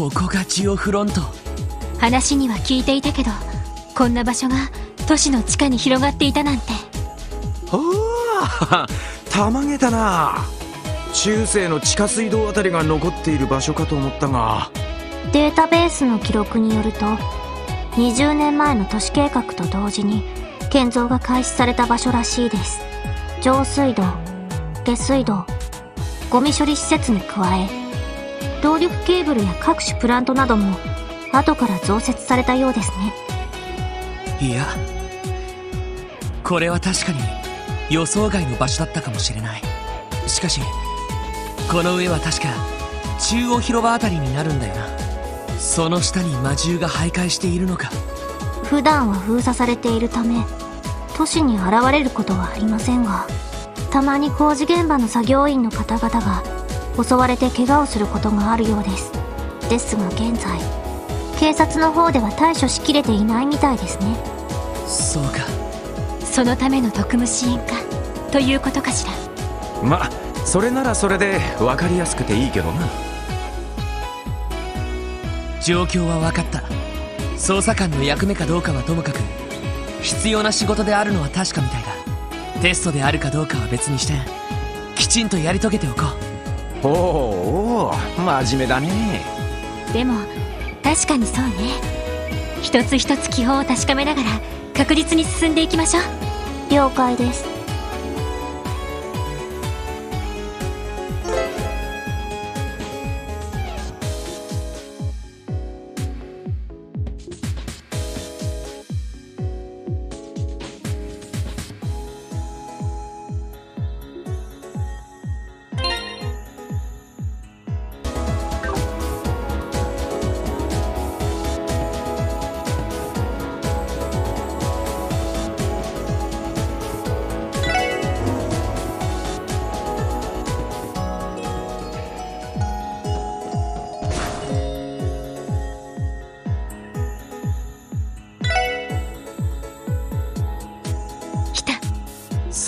ここがジオフロント。話には聞いていたけどこんな場所が都市の地下に広がっていたなんて。おおたまげたな。中世の地下水道あたりが残っている場所かと思ったが。データベースの記録によると20年前の都市計画と同時に建造が開始された場所らしいです。上水道下水道ゴミ処理施設に加え動力ケーブルや各種プラントなども後から増設されたようですね。いやこれは確かに予想外の場所だったかもしれない。しかしこの上は確か中央広場あたりになるんだよな。その下に魔獣が徘徊しているのか。普段は封鎖されているため都市に現れることはありませんがたまに工事現場の作業員の方々が襲われて怪我をすることがあるようです。ですが現在警察の方では対処しきれていないみたいですね。そうか。そのための特務支援課ということかしら？まそれならそれで分かりやすくていいけどな。状況は分かった。捜査官の役目かどうかはともかく必要な仕事であるのは確かみたいだ。テストであるかどうかは別にしてきちんとやり遂げておこうおお真面目だね。でも確かにそうね。一つ一つ基本を確かめながら確実に進んでいきましょう。了解です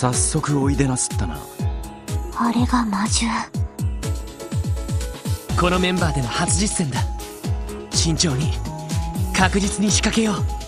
早速おいでなすったな。あれが魔獣。このメンバーでの初実戦だ。慎重に確実に仕掛けよう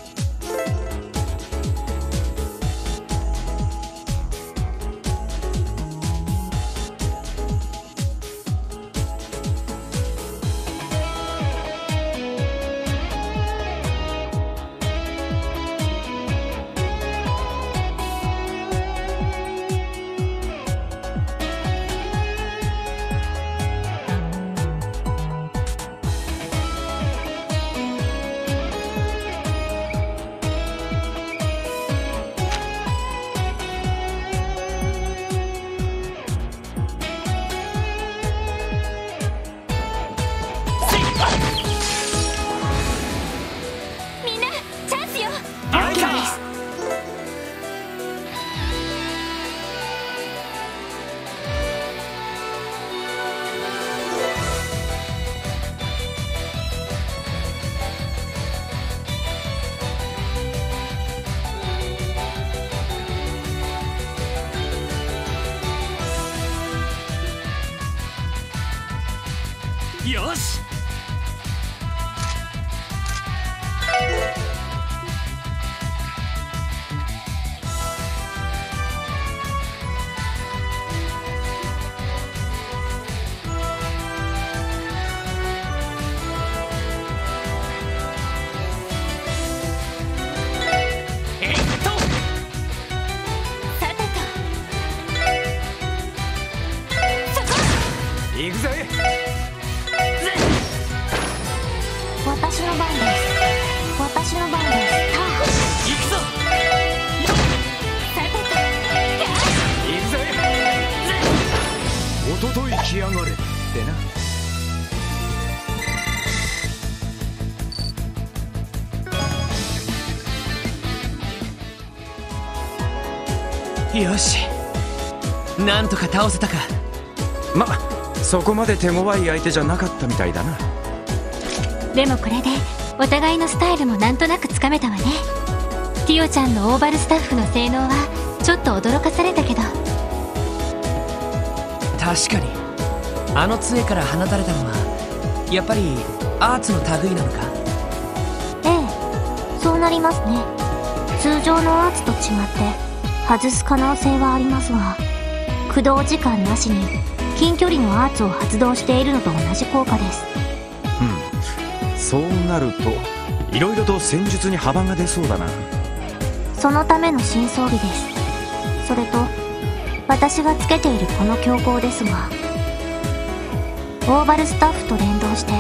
とか倒せたか？まそこまで手強い相手じゃなかったみたいだな。でもこれでお互いのスタイルもなんとなくつかめたわね。ティオちゃんのオーバルスタッフの性能はちょっと驚かされたけど。確かに。あの杖から放たれたのはやっぱりアーツの類なのか？ええ。そうなりますね。通常のアーツと違って外す可能性はありますが駆動時間なしに近距離のアーツを発動しているのと同じ効果です。うん。そうなると色々と戦術に幅が出そうだな。そのための新装備です。それと私がつけているこの強行ですがオーバルスタッフと連動して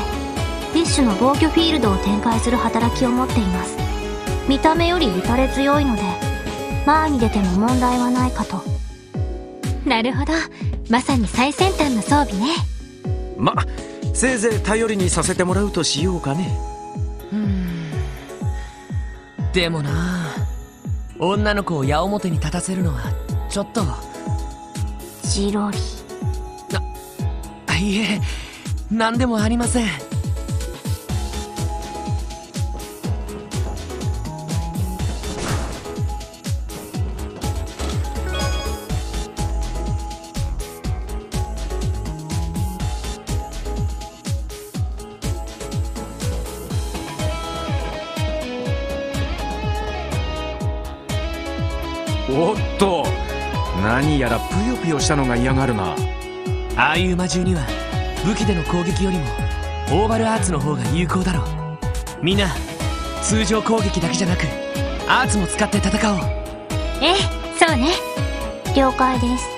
フィッシュの防御フィールドを展開する働きを持っています。見た目より打たれ強いので前に出ても問題はないかとなるほど。まさに最先端の装備ね。ませいぜい頼りにさせてもらうとしようかね。うん。でもな。女の子を矢面に立たせるのはちょっと。ジロリ。いえ。何でもありませんぷよぷよしたのが嫌がるな。ああいう魔獣には武器での攻撃よりもオーバルアーツの方が有効だろう。みんな通常攻撃だけじゃなくアーツも使って戦おう。ええそうね。了解です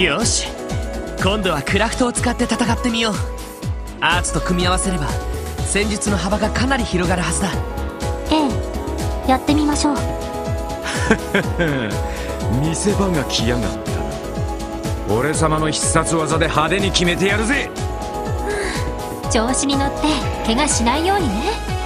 よし。今度はクラフトを使って戦ってみよう。アーツと組み合わせれば戦術の幅がかなり広がるはずだ。ええやってみましょう。見せ場が来やがったな。俺様の必殺技で派手に決めてやるぜ。調子に乗って怪我しないようにね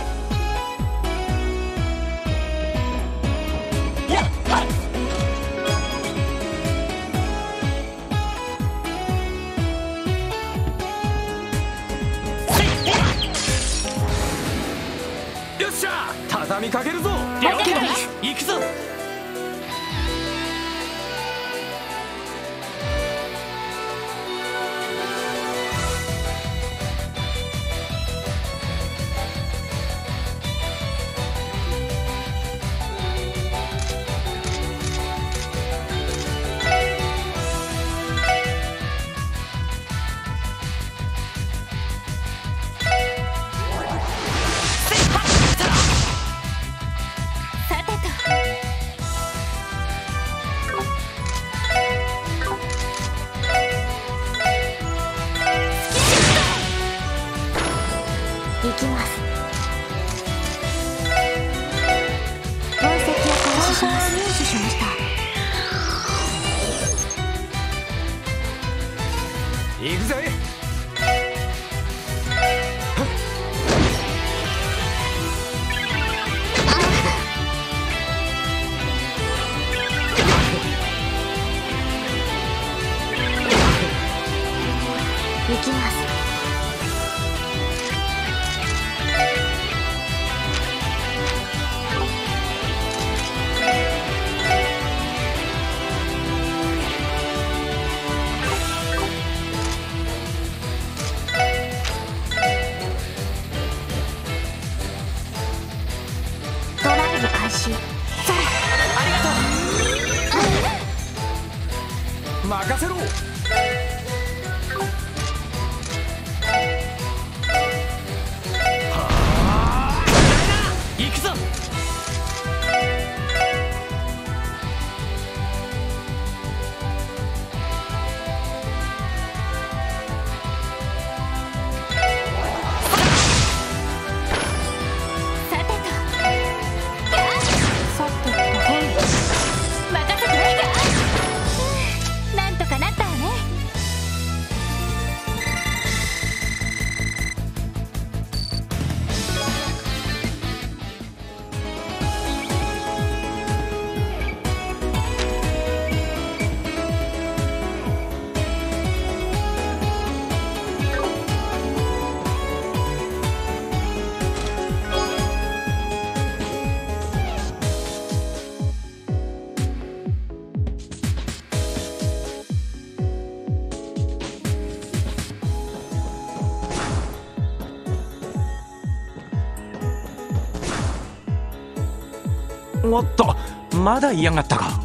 まだ嫌がったか。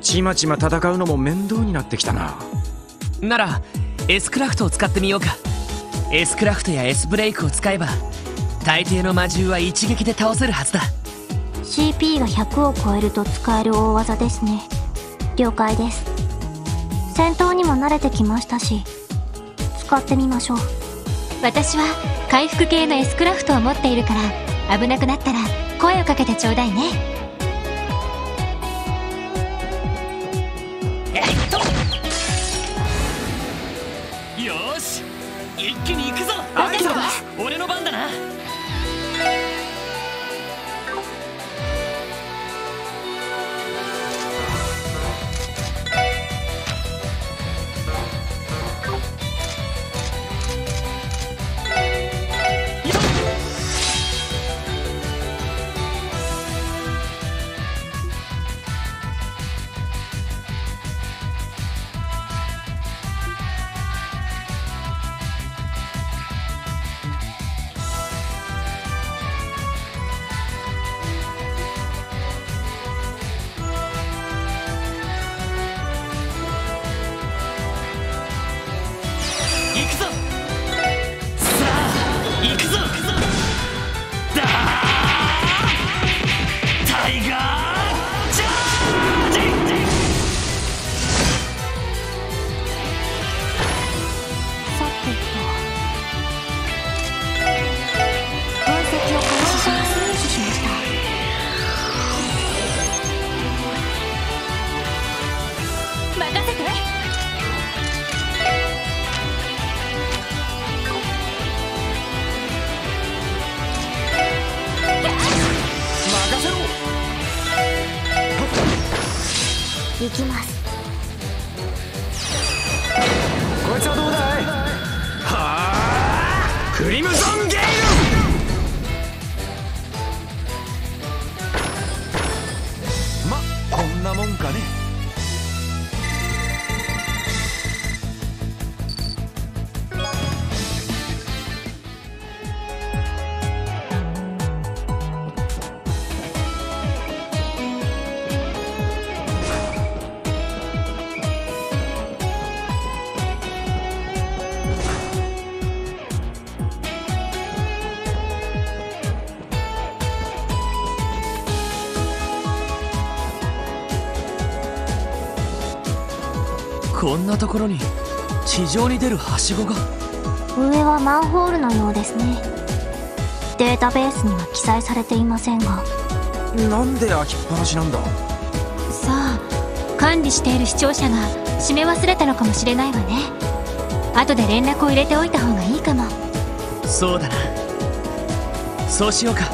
ちまちま戦うのも面倒になってきたな。なら S クラフトを使ってみようか。S クラフトや S ブレイクを使えば大抵の魔獣は一撃で倒せるはずだ。CP が100を超えると使える大技ですね。了解です。戦闘にも慣れてきましたし使ってみましょう。私は回復系の S クラフトを持っているから危なくなったら声をかけてちょうだいねこんなところに地上に出るはしごが。上はマンホールのようですね。データベースには記載されていませんが。なんで開きっぱなしなんだ？さあ管理している視聴者が閉め忘れたのかもしれないわね。後で連絡を入れておいた方がいいかも。そうだな。そうしようか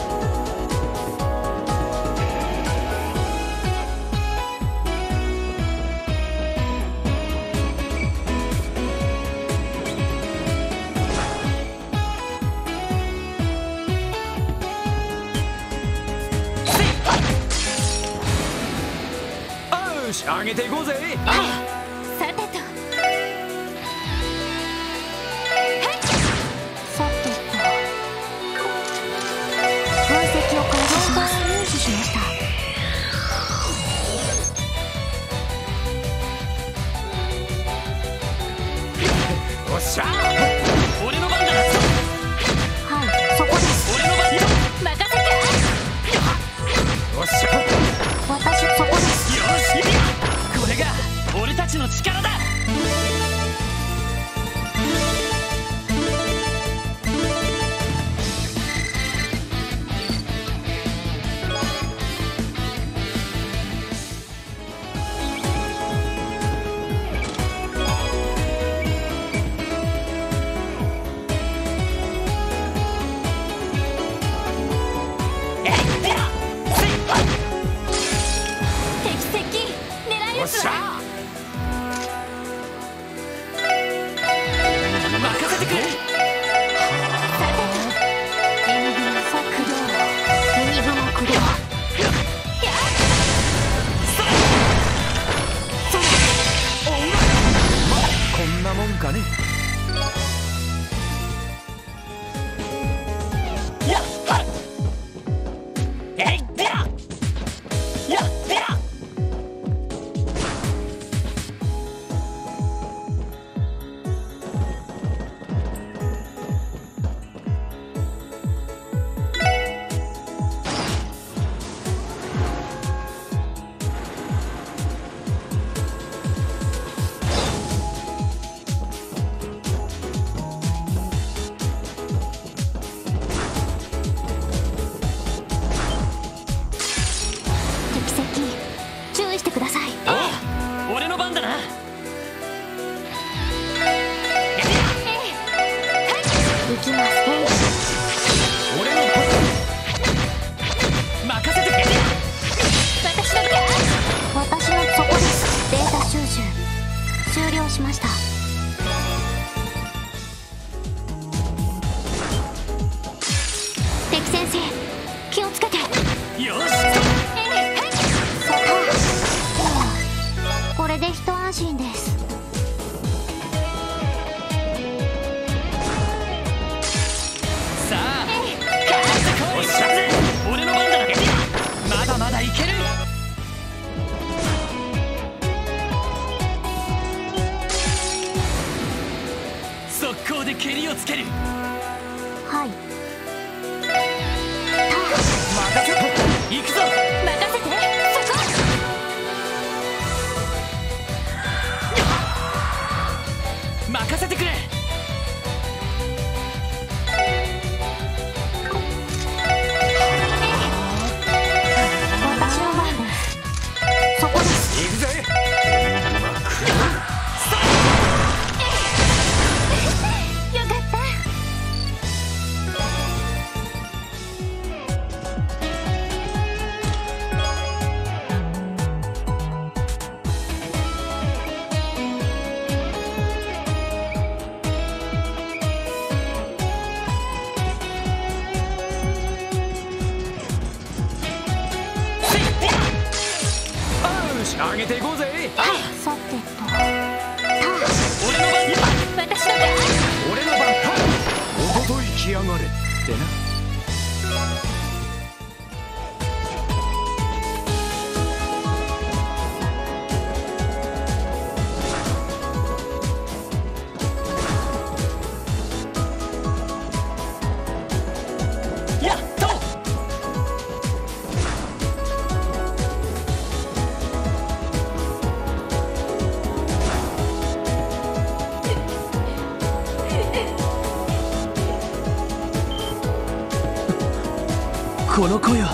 この声は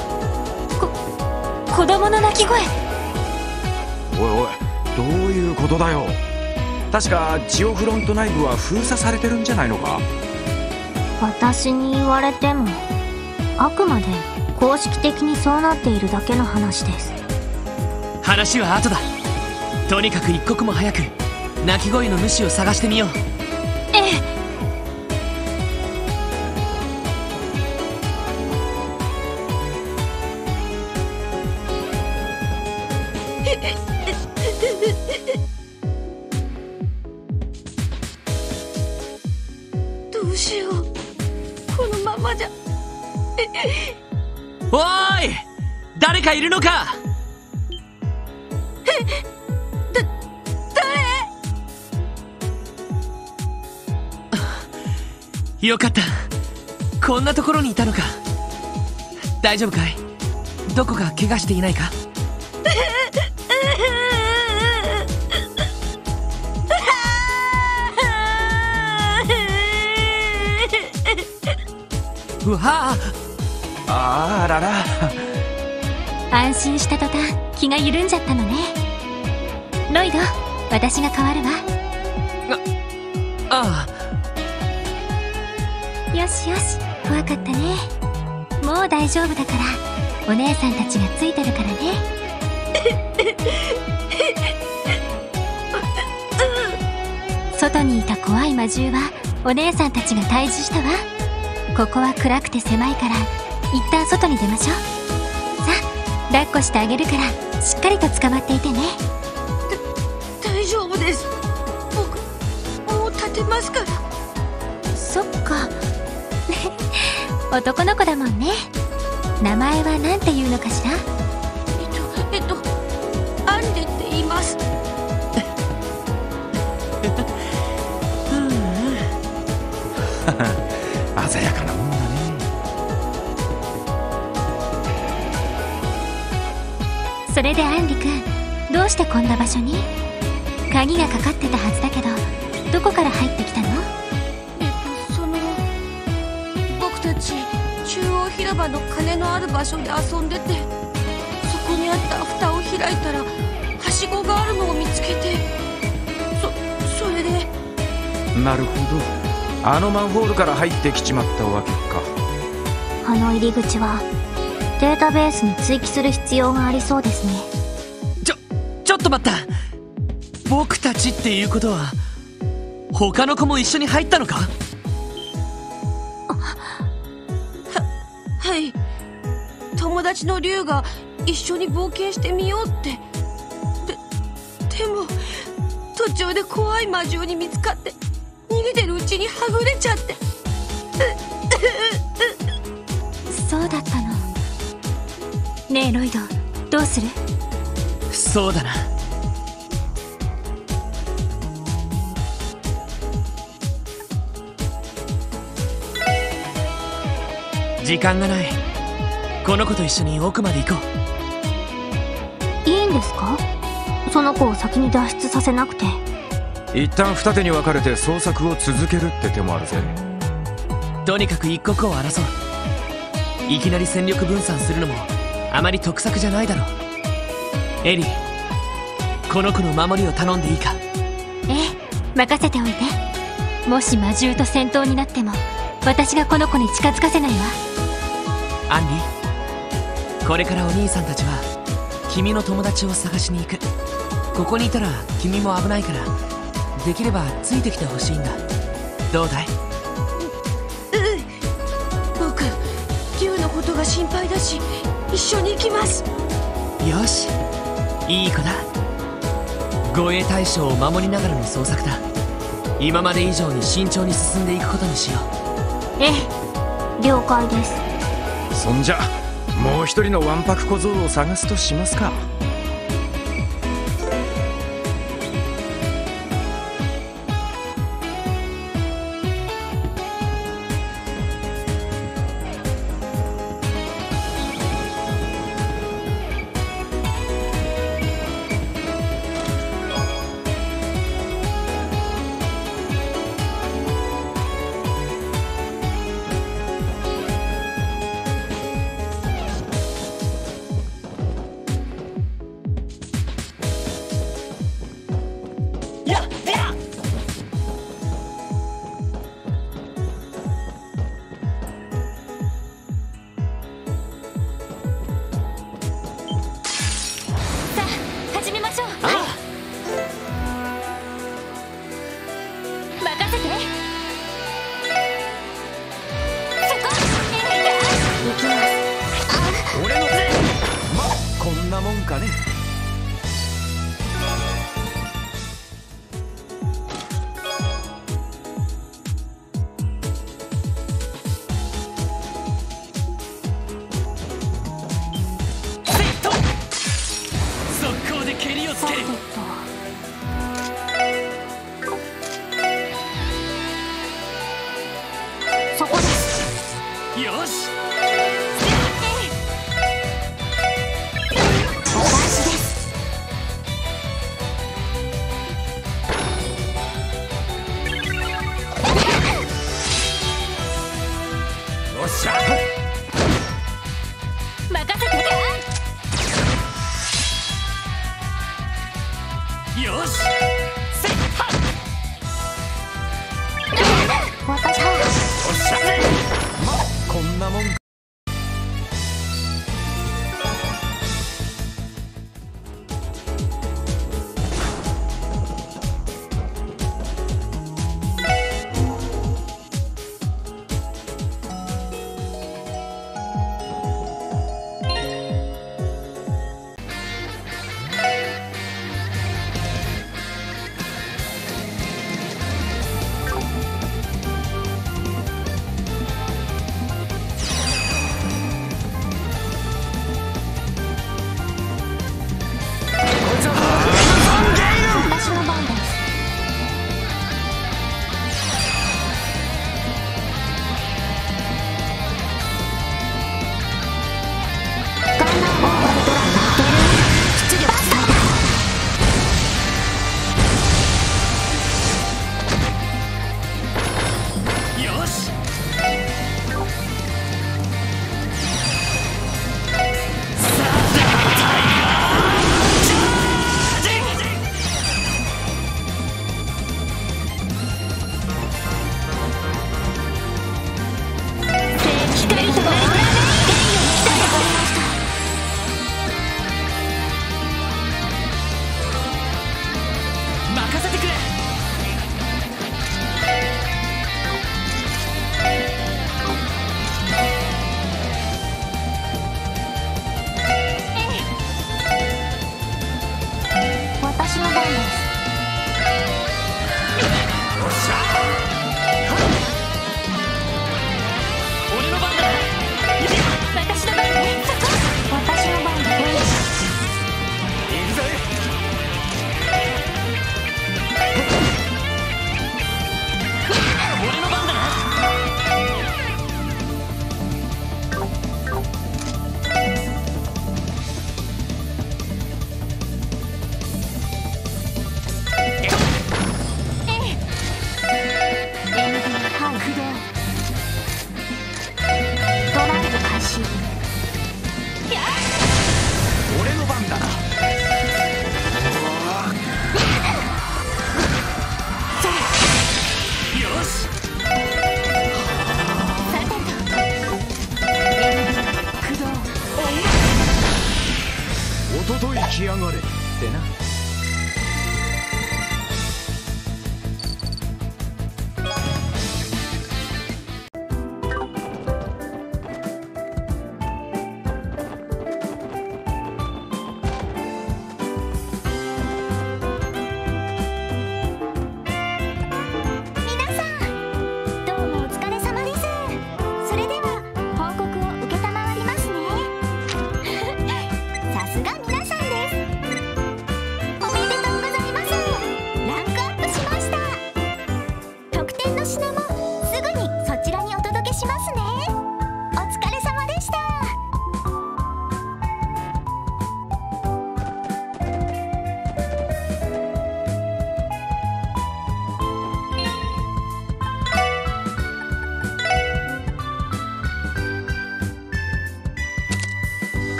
子供の泣き声。おいおいどういうことだよ。確かジオフロント内部は封鎖されてるんじゃないのか？私に言われてもあくまで公式的にそうなっているだけの話です。話は後だ。とにかく一刻も早く鳴き声の主を探してみよう大丈夫かい？どこか怪我していないか？うわああらら。安心した途端気が緩んじゃったのね。ロイド私が変わるわ。あ。よしよし怖かったね大丈夫だからお姉さんたちがついてるからね。外にいた怖い魔獣はお姉さんたちが退治したわ。ここは暗くて狭いから一旦外に出ましょう。さあ抱っこしてあげるからしっかりと捕まっていてね。大丈夫です。僕もう立てますから。そっか。男の子だもんね名前は何て言うのかしら？えっとえっとアンリって言います。鮮やかなもんだね。それでアンリ君どうしてこんな場所に？鍵がかかってたはずだけどどこから入ってのある場所で遊んでてそこにあった蓋を開いたらはしごがあるのを見つけてそそれで。なるほど。あのマンホールから入ってきちまったわけか。あの入り口はデータベースに追記する必要がありそうですね。ちょちょっと待った。僕たちっていうことは他の子も一緒に入ったのか？はい友達の龍が一緒に冒険してみようって。ででも途中で怖い魔獣に見つかって逃げてるうちにはぐれちゃって。そうだったの。ねえロイドどうする？そうだな。時間がないこの子と一緒に奥まで行こいいんですか？その子を先に脱出させなくて。一旦二手に分かれて捜索を続けるって手もあるぜ。うとにかく一刻を争う。いきなり戦力分散するのもあまり得策じゃないだろう。エリーこの子の守りを頼んでいいか？ええ任せておいて。もし魔獣と戦闘になっても私がこの子に近づかせないわ。アンリこれからお兄さんたちは君の友達を探しに行く。ここにいたら君も危ないからできればついてきてほしいんだ。どうだい？僕キュウのことが心配だし一緒に行きます。よし。いい子だ。護衛大将を守りながらの捜索だ。今まで以上に慎重に進んでいくことにしよう。ええ。了解です。そんじゃ。もう一人のわんぱく小僧を探すとしますか。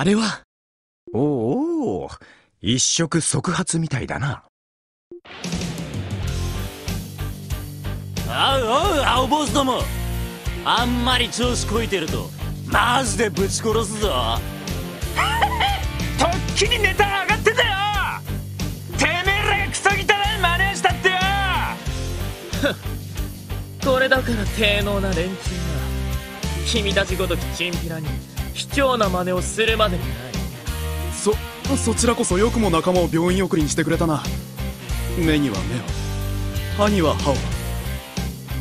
あれは。おお一触即発みたいだな。おうおう青坊主ども。あんまり調子こいてるとマジでぶち殺すぞ。とっきにネタ上がってたよ。てめえらがクソ汚い真似したってよ。これだから低能な連中が君たちごときチンピラに卑怯な真似をするまでに。ないそそちらこそよくも仲間を病院送りにしてくれたな。目には目を。歯には歯を。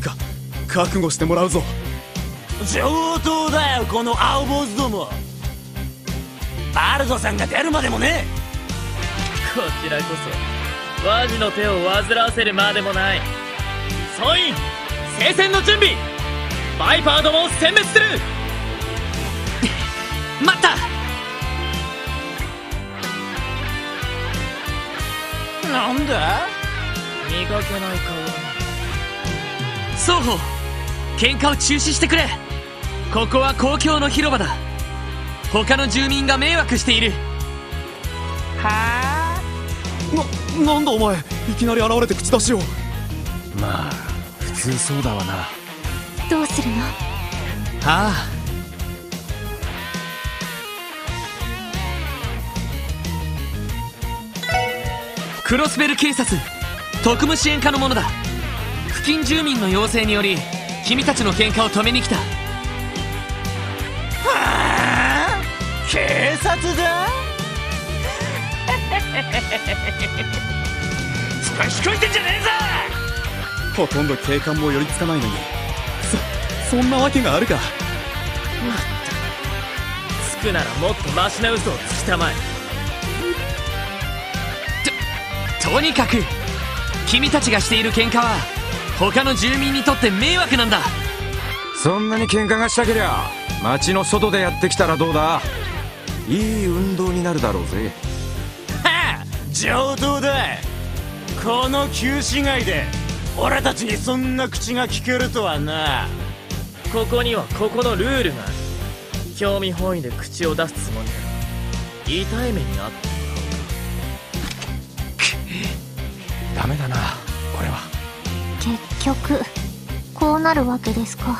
か覚悟してもらうぞ。上等だよこの青坊主ども。バルドさんが出るまでもね。こちらこそワジの手を煩わせるまでもない。総員聖戦の準備。バイパーどもを殲滅する待った。なんだ？見かけない顔双方喧嘩を中止してくれ。ここは公共の広場だ。他の住民が迷惑している。ななんだお前？いきなり現れて口出しを。まあ普通そうだわな。どうするの？ああクロスベル警察特務支援課の者だ。付近住民の要請により君たちの喧嘩を止めに来た。警察だ。少しこいてんじゃねえぞ！ほとんど警官も寄りつかないのに。そそんなわけがあるか。つくならもっとマシな嘘をつきたまえととにかく君たちがしている喧嘩は他の住民にとって迷惑なんだ。そんなに喧嘩がしたけりゃ街の外でやってきたらどうだ？いい運動になるだろうぜ。はあ上等だ。この旧市街で俺たちにそんな口が聞けるとはな。ここにはここのルールがある。興味本位で口を出すつもりなら痛い目にあってダメだなこれは。結局こうなるわけですか。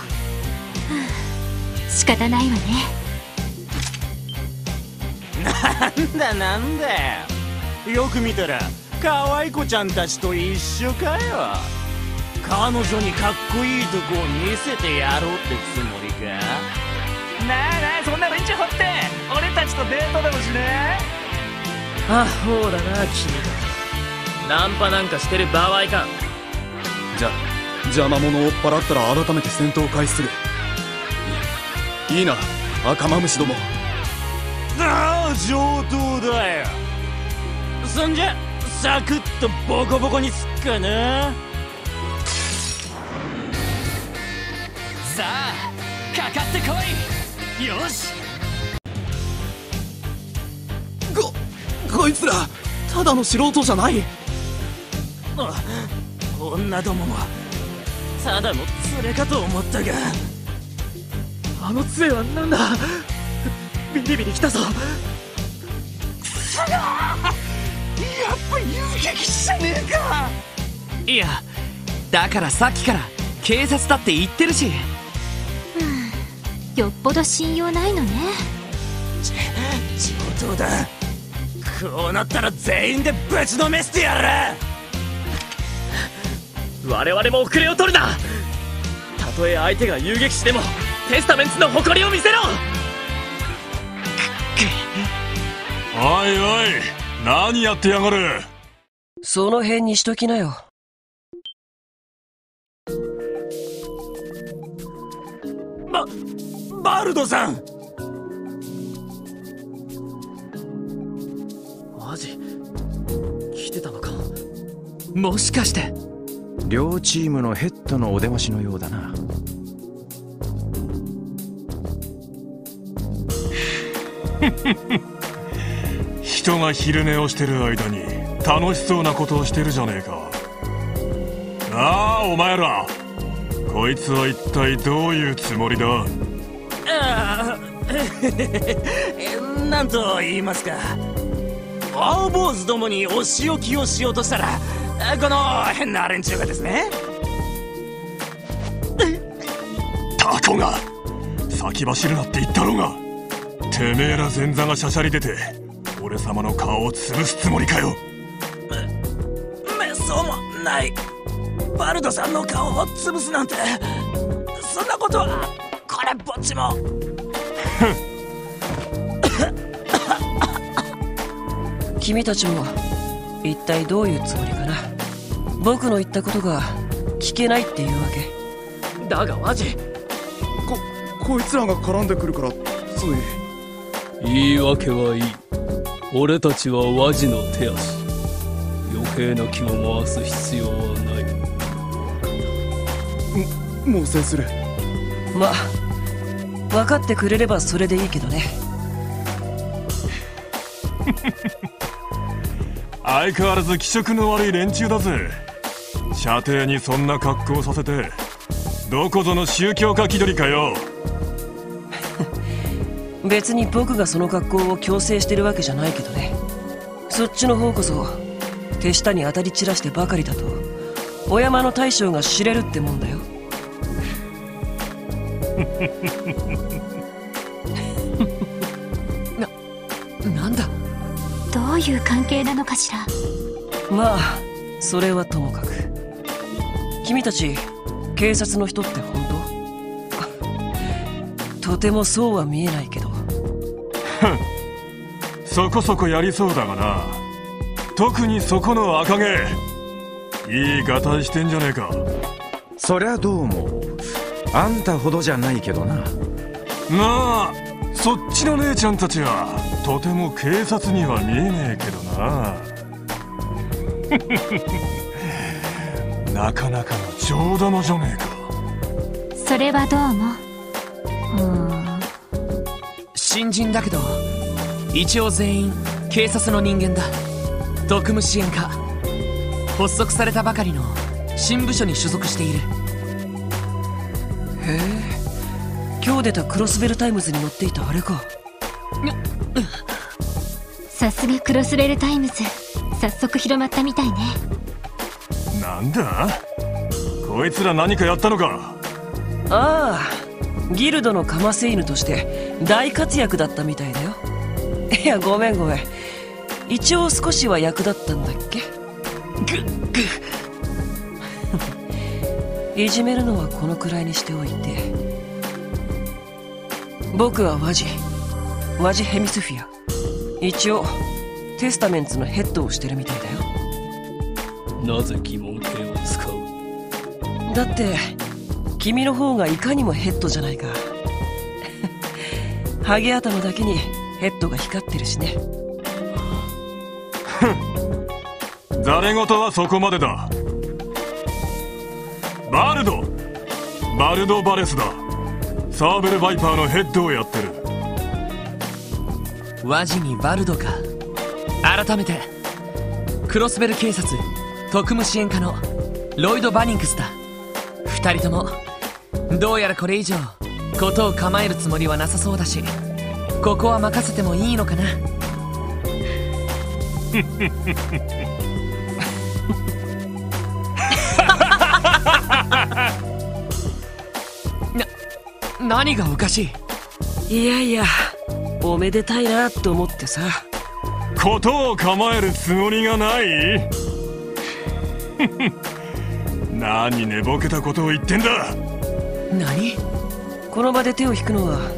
仕方ないわね。なんだなんだよ。よく見たら可愛い子ちゃんたちと一緒かよ。彼女にかっこいいとこを見せてやろうってつもりか。なあなあそんな連中掘って。俺たちとデートでもしねあほうだな君たちナンパなんかしてる場合か。じゃ邪魔者を追っ払ったら改めて戦闘を開始する。いいいな赤マムシども。ああ上等だよ。そんじゃサクッとボコボコにすっかな。さあかかってこい。よし。ここいつらただの素人じゃないあ女どももただの連れかと思ったがあの杖はなんだ？ビリビリきたぞ。いやだからさっきから警察だって言ってるし。よっぽど信用ないのね。上等だ。こうなったら全員でぶちのめしてやる我々も遅れを取るな。たとえ相手が遊撃士でもテスタメンツの誇りを見せろ。おいおい何やってやがる。その辺にしときなよ。ババルドさん。マジ？来てたのか。もしかして両チームのヘッドのお出ましのようだな。人が昼寝をしてる間に楽しそうなことをしてるじゃねえか。ああお前ら。こいつは一体どういうつもりだ？ああ。なんと言いますか。青坊主どもにお仕置きをしようとしたらこの変な連中がですね。タコが先走るなって言ったろうが。てめえら前座がしゃしゃり出て俺様の顔を潰すつもりかよ。めそうもないバルドさんの顔を潰すなんて。そんなことはこれっぽっちも。君たちも一体どういうつもりかな僕の言ったことが聞けないっていうわけ。だがマジ。ここいつらが絡んでくるからつい言い訳はいい。俺たちは和ジの手足。余計な気を回す必要はない。猛省する。まあ分かってくれればそれでいいけどね。相変わらず気色の悪い連中だぜ射程にそんな格好させてどこぞの宗教家気取りかよ。別に僕がその格好を強制してるわけじゃないけどね。そっちの方こそ手下に当たり散らしてばかりだとお山の大将が知れるってもんだよ。なんだ？どういう関係なのかしら？まあそれはともかく君たち警察の人って本当？とてもそうは見えないけど。そこそこやりそうだがな。特にそこの赤毛。いいガタイしてんじゃねえか。そりゃどうもあんたほどじゃないけどな。なあそっちの姉ちゃんたちは。とても警察には見えねえけどな なかなかの上玉じゃねえか。それはどうもう？ーん。新人だけど一応全員警察の人間だ。特務支援課発足されたばかりの新部署に所属している。へえ。今日出たクロスベルタイムズに載っていたあれか。さすがクロスベルタイムズ。早速広まったみたいねなんだ？こいつら何かやったのか？ああギルドのカマセイヌとして大活躍だったみたいだよ。いやごめんごめん。一応少しは役立ったんだっけ？ぐぐ いじめるのはこのくらいにしておいて。僕はワジワジヘミスフィア。一応テスタメンツのヘッドをしてるみたいだよ。なぜ疑問だって君の方がいかにもヘッドじゃないか。ハゲ頭だけにヘッドが光ってるしね。ざれ言はそこまでだ。バルド。バルド・バレスだ。サーベル・バイパーのヘッドをやってる。ワジにバルドか。改めてクロスベル警察特務支援課のロイド・バニンクスだ二人ともどうやらこれ以上事を構えるつもりはなさそうだしここは任せてもいいのかな？な何がおかしい？いやいやおめでたいなと思ってさ。ことを構えるつもりがない？何寝ぼけたことを言ってんだ。何？この場で手を引くのは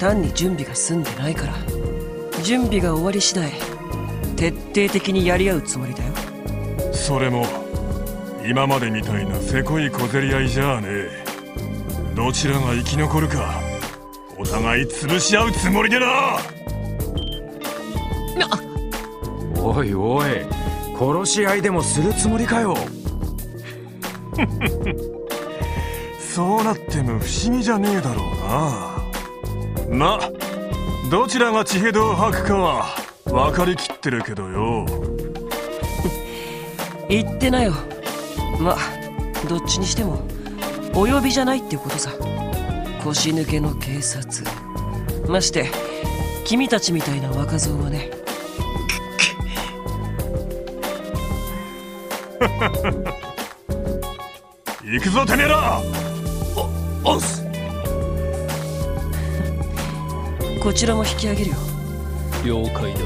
単に準備が済んでないから。準備が終わり次第徹底的にやり合うつもりだよ。それも今までみたいなせこい小競り合いじゃあねえ。どちらが生き残るかお互い潰し合うつもりでな。おいおい殺し合いでもするつもりかよ そうなっても不思議じゃねえだろうな。まどちらが血ヘドを吐くかは分かりきってるけどよ。言ってなよ。まどっちにしてもお呼びじゃないってことさ。腰抜けの警察。まして君たちみたいな若造はね 行くぞてめえら！おおっす。こちらも引き上げるよ。了解だ。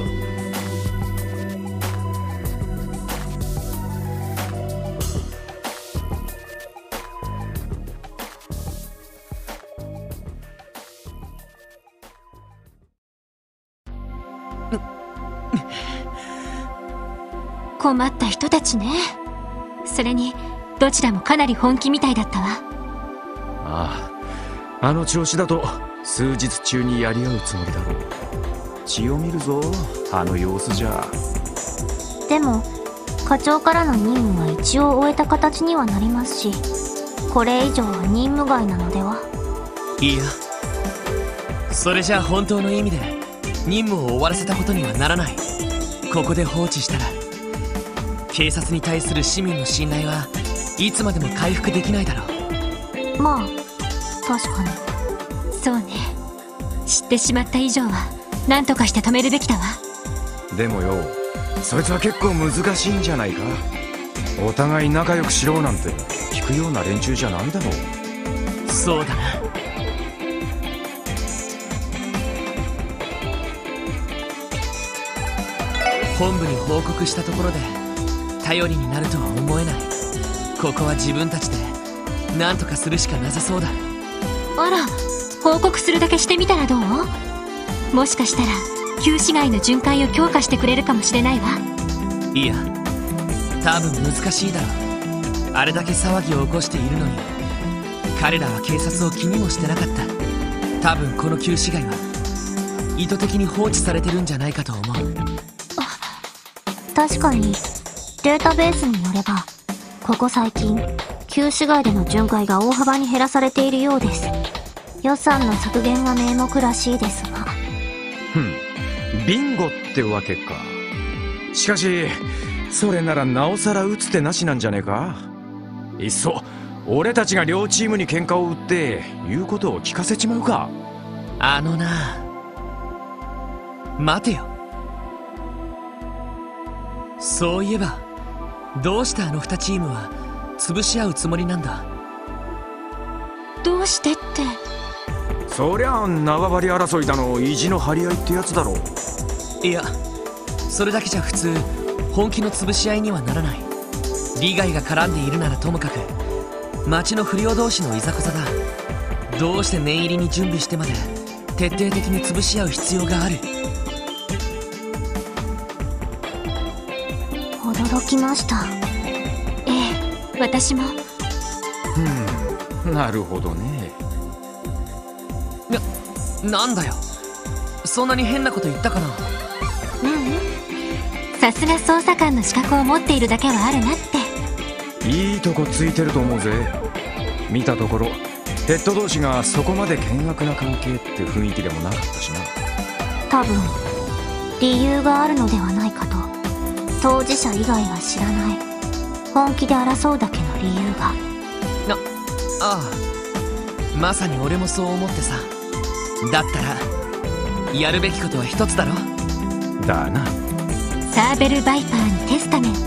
困った人たちね。それにどちらもかなり本気みたいだったわ。あああの調子だと数日中にやり合うつもりだろう。血を見るぞあの様子じゃ。でも課長からの任務は一応終えた形にはなりますしこれ以上は任務外なのでは？いやそれじゃあ本当の意味で任務を終わらせたことにはならない。ここで放置したら警察に対する市民の信頼はいつまでも回復できないだろう。まあ確かに。そうね。知ってしまった以上は何とかして止めるべきだわ。でもよそいつは結構難しいんじゃないか。お互い仲良くしろなんて聞くような連中じゃないだろう。そうだな。本部に報告したところで頼りになるとは思えないここは自分たちで何とかするしかなさそうだ。あら報告するだけしてみたらどう？もしかしたら旧市街の巡回を強化してくれるかもしれないわ。いや多分難しいだろう。あれだけ騒ぎを起こしているのに彼らは警察を気にもしてなかった。多分この旧市街は意図的に放置されてるんじゃないかと思う。確かにデータベースによればここ最近旧市街での巡回が大幅に減らされているようです。予算の削減が名目らしいですが。ふんビンゴってわけか。しかしそれならなおさら打つ手なしなんじゃねえか。いっそ俺たちが両チームに喧嘩を売って言うことを聞かせちまうか。あのな待てよ。そういえばどうしてあの2チームは潰し合うつもりなんだ？どうしてって。そりゃ縄張り争いだの意地の張り合いってやつだろいやそれだけじゃ普通本気の潰し合いにはならない。利害が絡んでいるならともかく町の不良同士のいざこざだ。どうして念入りに準備してまで徹底的に潰し合う必要がある驚きました。ええ私も。うんなるほどね。なんだよ。そんなに変なこと言ったかな。ううん。さすが捜査官の資格を持っているだけはあるなって。いいとこついてると思うぜ。見たところヘッド同士がそこまで険悪な関係って雰囲気でもなかったしな。多分理由があるのではないかと当事者以外は知らない。本気で争うだけの理由が。ああ。まさに俺もそう思ってさ。だったらやるべきことは一つだろ。だな。サーベル・バイパーにテスタメンツ。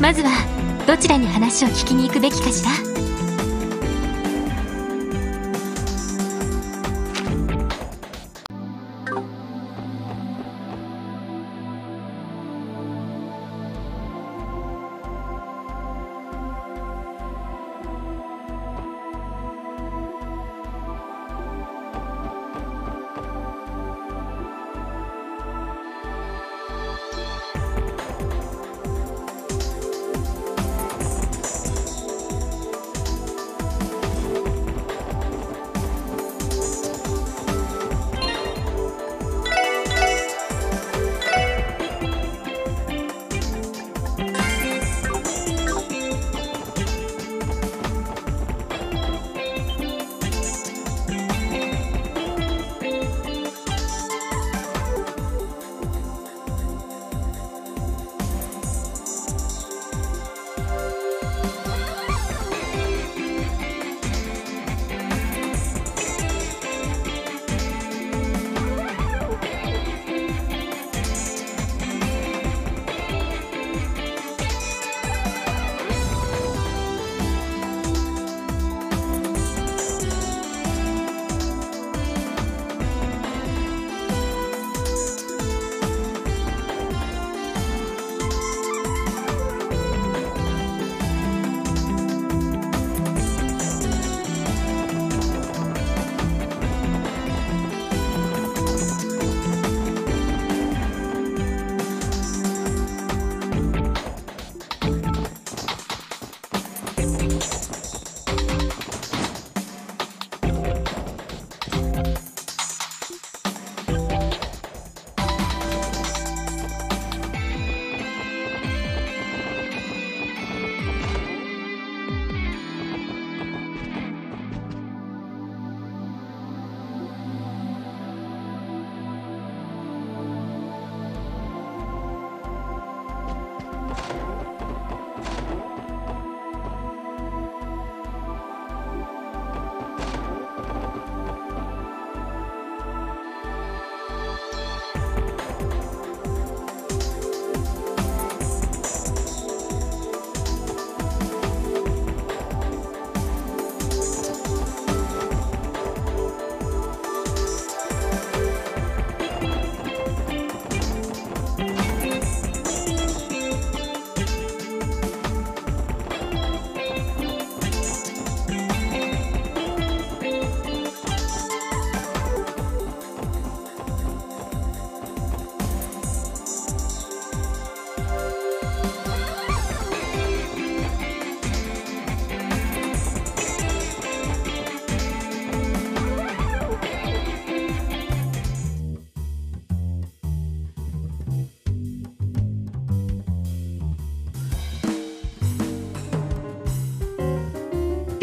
まずはどちらに話を聞きに行くべきかしら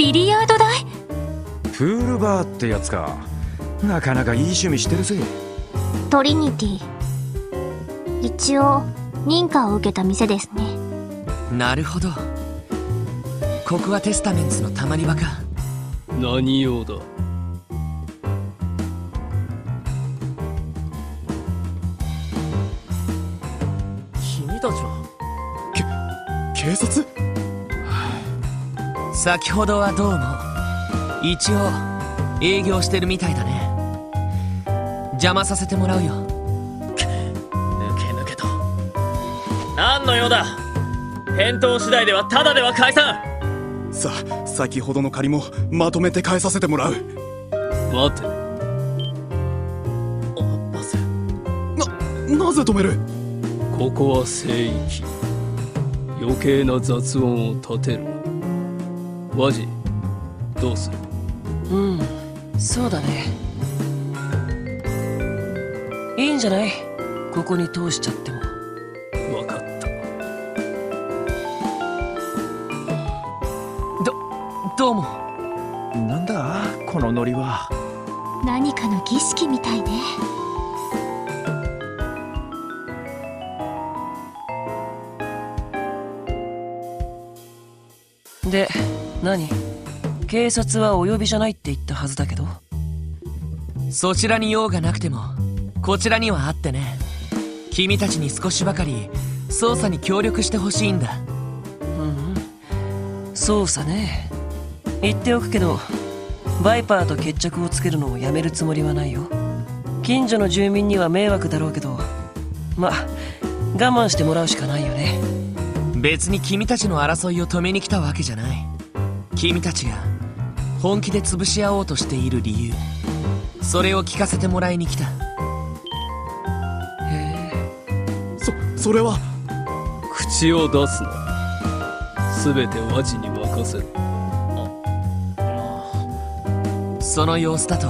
ビリヤード台？プールバーってやつか。なかなかいい趣味してるぜ。トリニティ。一応認可を受けた店ですね。なるほど。ここはテスタメンツのたまり場か。何用だ？先ほどはどうも。一応営業してるみたいだね。邪魔させてもらうよ。抜け抜けと。何の用だ。返答次第ではただでは返さん。さあ先ほどの借りもまとめて返させてもらう。待て。バスななぜ止める？ここは聖域。余計な雑音を立てるなワジどうする？うんそうだね。いいんじゃない？ここに通しちゃっても。警察はお呼びじゃないって言ったはずだけど。そちらに用がなくてもこちらにはあってね。君たちに少しばかり捜査に協力してほしいんだ。うんうん。捜査ね。言っておくけどバイパーと決着をつけるのをやめるつもりはないよ。近所の住民には迷惑だろうけどまあ我慢してもらうしかないよね。別に君たちの争いを止めに来たわけじゃない。君たちが本気で潰し合おうとしている理由。それを聞かせてもらいに来た。へえ。そそれは。口を出すな。全てワジに任せる。その様子だと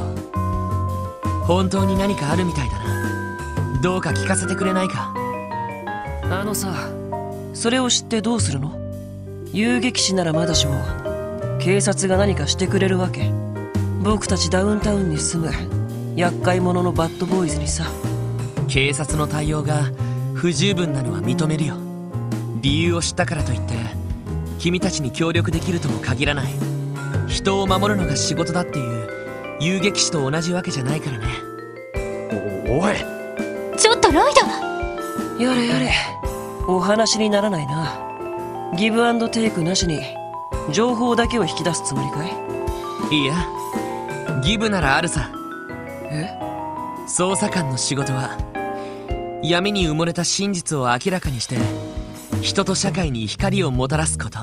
本当に何かあるみたいだな。どうか聞かせてくれないか。あのさ。それを知ってどうするの？遊撃士ならまだしも警察が何かしてくれるわけ。僕たちダウンタウンに住む厄介者のバッドボーイズにさ。警察の対応が不十分なのは認めるよ。理由を知ったからといって君たちに協力できるとも限らない。人を守るのが仕事だっていう遊撃士と同じわけじゃないからね。おおい。ちょっとロイドやれやれ。お話にならないな。ギブアンドテイクなしに情報だけを引き出すつもりかい？いやギブならあるさ。え？捜査官の仕事は闇に埋もれた真実を明らかにして人と社会に光をもたらすこと。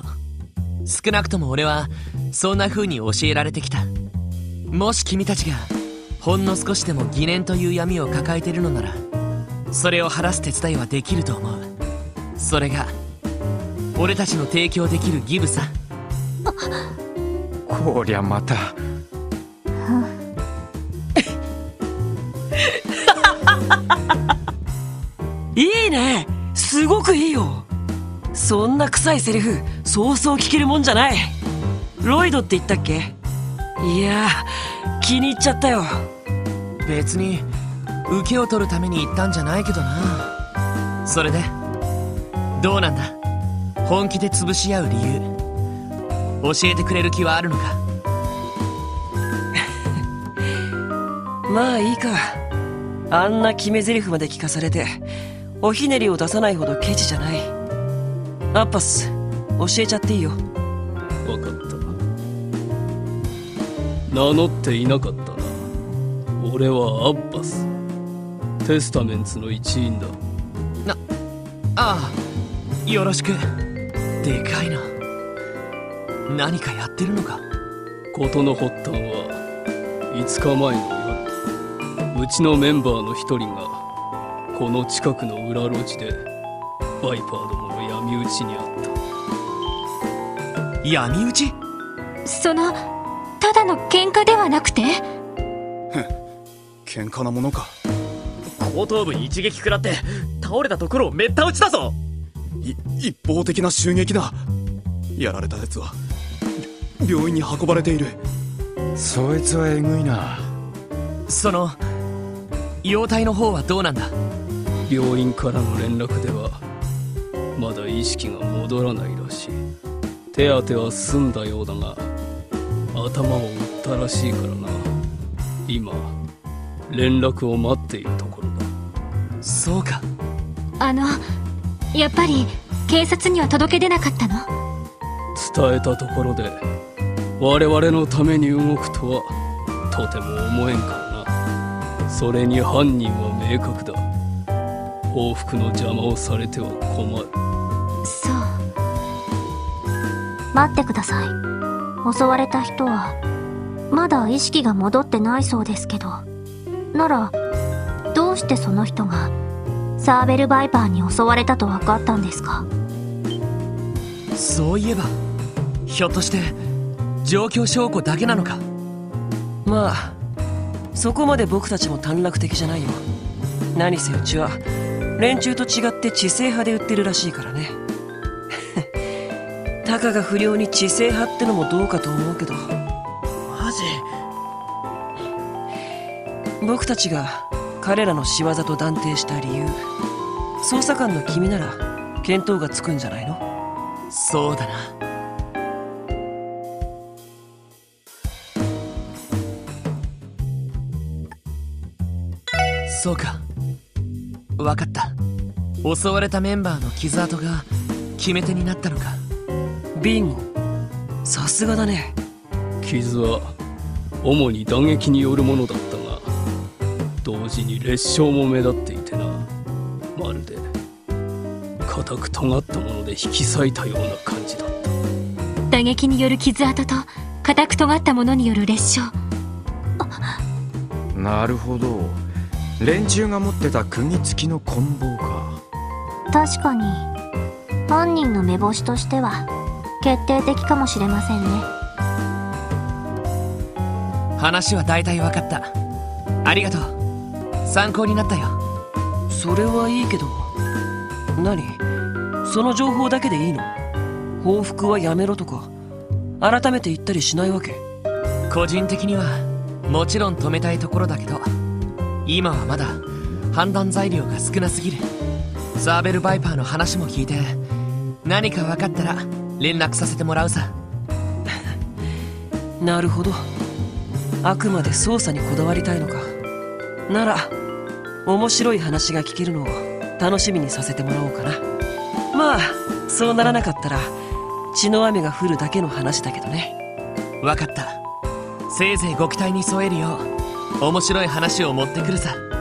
少なくとも俺はそんな風に教えられてきた。もし君たちがほんの少しでも疑念という闇を抱えているのならそれを晴らす手伝いはできると思う。それが俺たちの提供できるギブさこりゃまた。いいね。すごくいいよ。そんな臭いセリフそうそう聞けるもんじゃない。ロイドって言ったっけ？いや気に入っちゃったよ。別に受けを取るために言ったんじゃないけどな。それでどうなんだ？本気で潰し合う理由教えてくれる気はあるのか？まあいいか。あんな決め台詞まで聞かされておひねりを出さないほどケチじゃない。アッパス教えちゃっていいよ。分かった名乗っていなかったな。俺はアッバス。テスタメンツの一員だ。ああよろしく。でかいな何かやってるのか？事の発端は5日前の夜うちのメンバーの一人がこの近くの裏路地でバイパーどもの闇討ちにあった。闇討ち？そのただの喧嘩ではなくて？喧嘩なものか。後頭部に一撃食らって倒れたところをめった打ちだぞ！い一方的な襲撃だ。やられたやつは病院に運ばれている。そいつはえぐいな。その容体の方はどうなんだ？病院からの連絡ではまだ意識が戻らないらしい。手当ては済んだようだが頭を打ったらしいからな。今連絡を待っているところだ。そうか。あのやっぱり警察には届け出なかったの？伝えたところで我々のために動くとはとても思えんからな。それに犯人は明確だ。報復の邪魔をされては困る。そう。待ってください。襲われた人はまだ意識が戻ってないそうですけど。ならどうしてその人がサーベルバイパーに襲われたと分かったんですか？そういえばひょっとして状況証拠だけなのか？まあそこまで僕たちも短絡的じゃないよ。何せうちは連中と違って知性派で売ってるらしいからね。たかが不良に知性派ってのもどうかと思うけど。マジ？僕たちが彼らの仕業と断定した理由捜査官の君なら見当がつくんじゃないの？そうだなそうか。分かった。襲われたメンバーの傷跡が決め手になったのか。ビンゴ。さすがだね。傷は主に打撃によるものだったが同時に裂傷も目立っていてな。まるで硬く尖ったもので引き裂いたような感じだった。打撃による傷跡と硬く尖ったものによる裂傷。なるほど連中が持ってた釘付きの棍棒か。確かに。犯人の目星としては決定的かもしれませんね。話は大体分かった。ありがとう。参考になったよ。それはいいけど何？その情報だけでいいの？報復はやめろとか改めて言ったりしないわけ？個人的にはもちろん止めたいところだけど今はまだ判断材料が少なすぎる。サーベルバイパーの話も聞いて何か分かったら連絡させてもらうさ。なるほど。あくまで捜査にこだわりたいのか。なら面白い話が聞けるのを楽しみにさせてもらおうかな。まあそうならなかったら血の雨が降るだけの話だけどね。分かった。せいぜいご期待に添えるよう面白い話を持ってくるさ。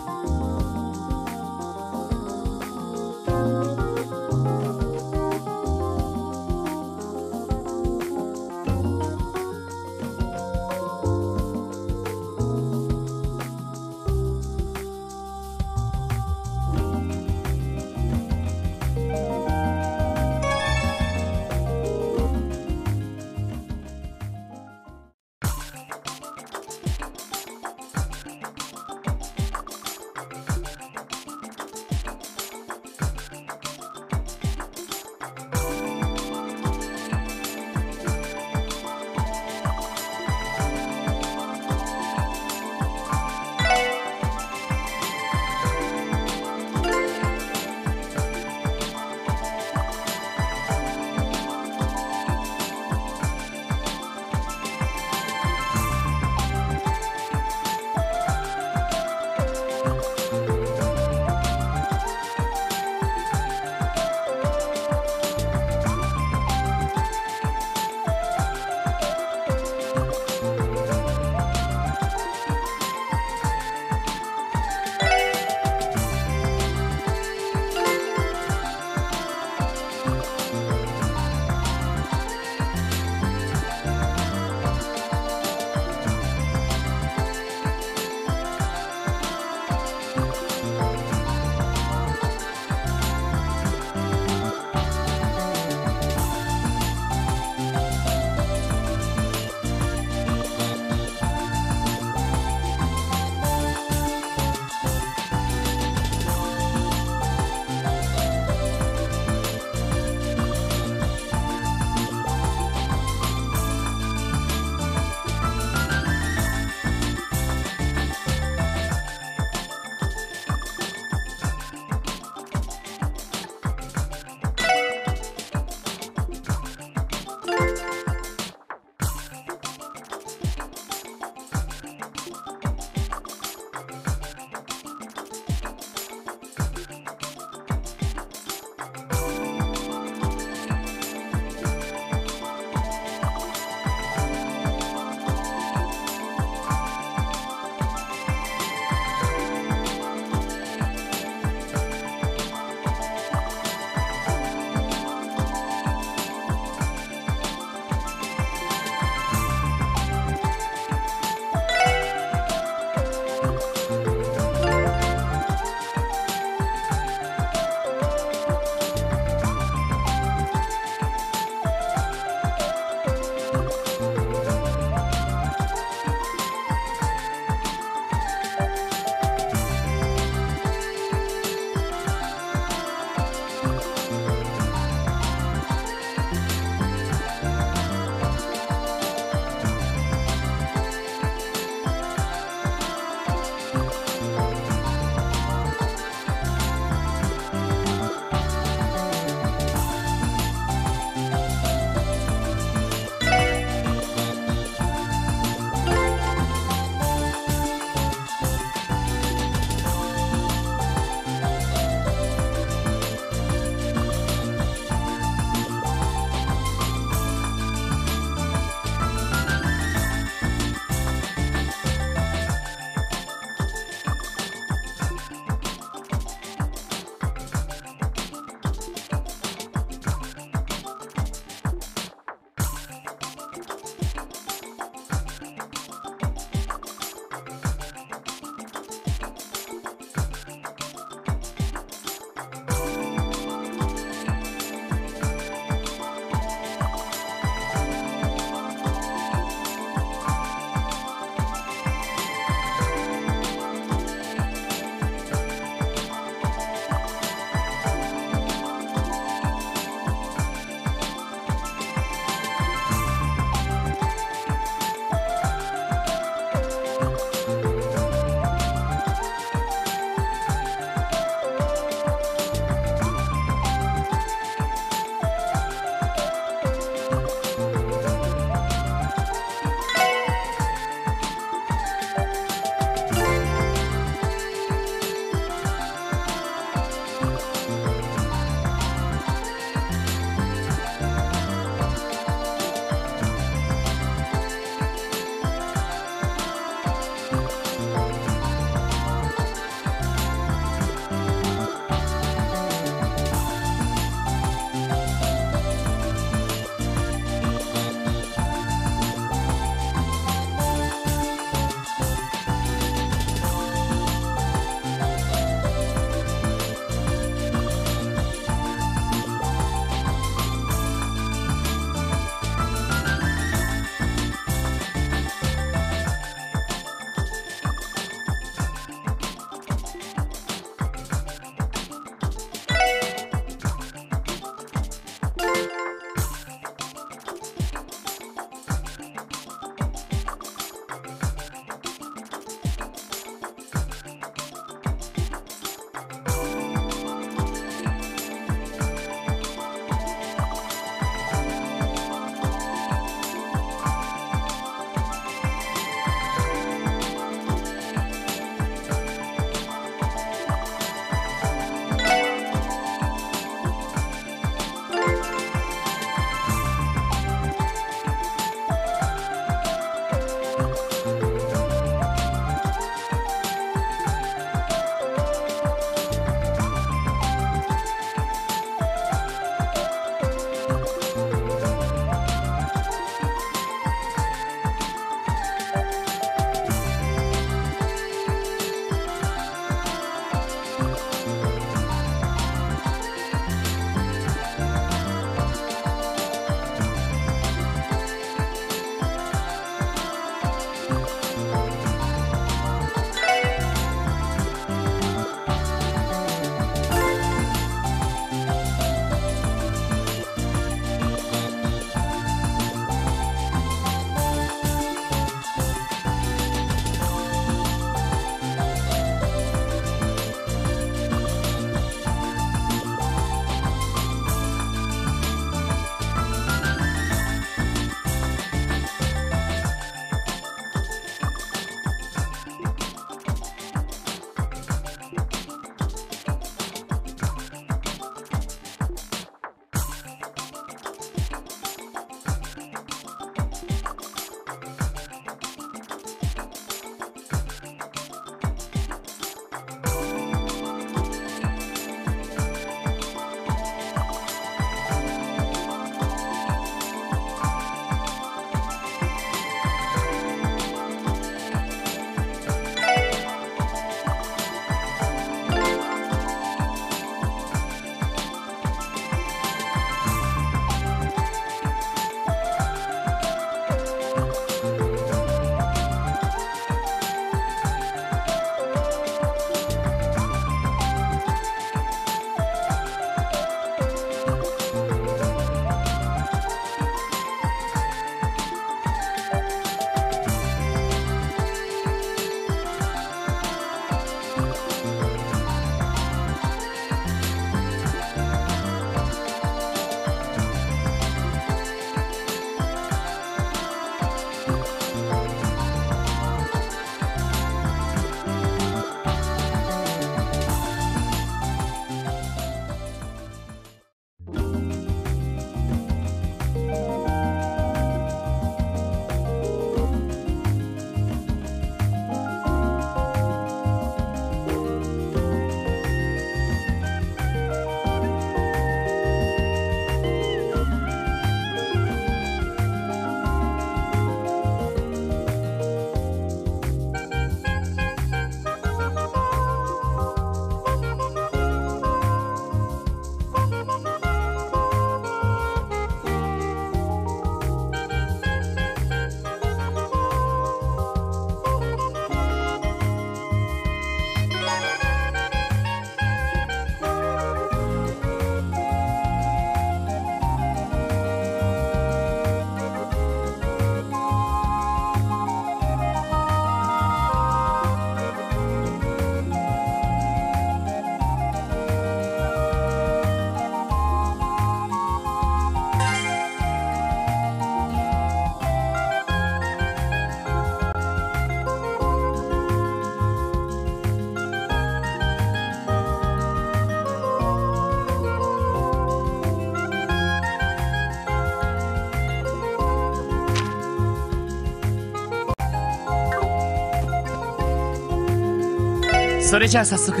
それじゃあ早速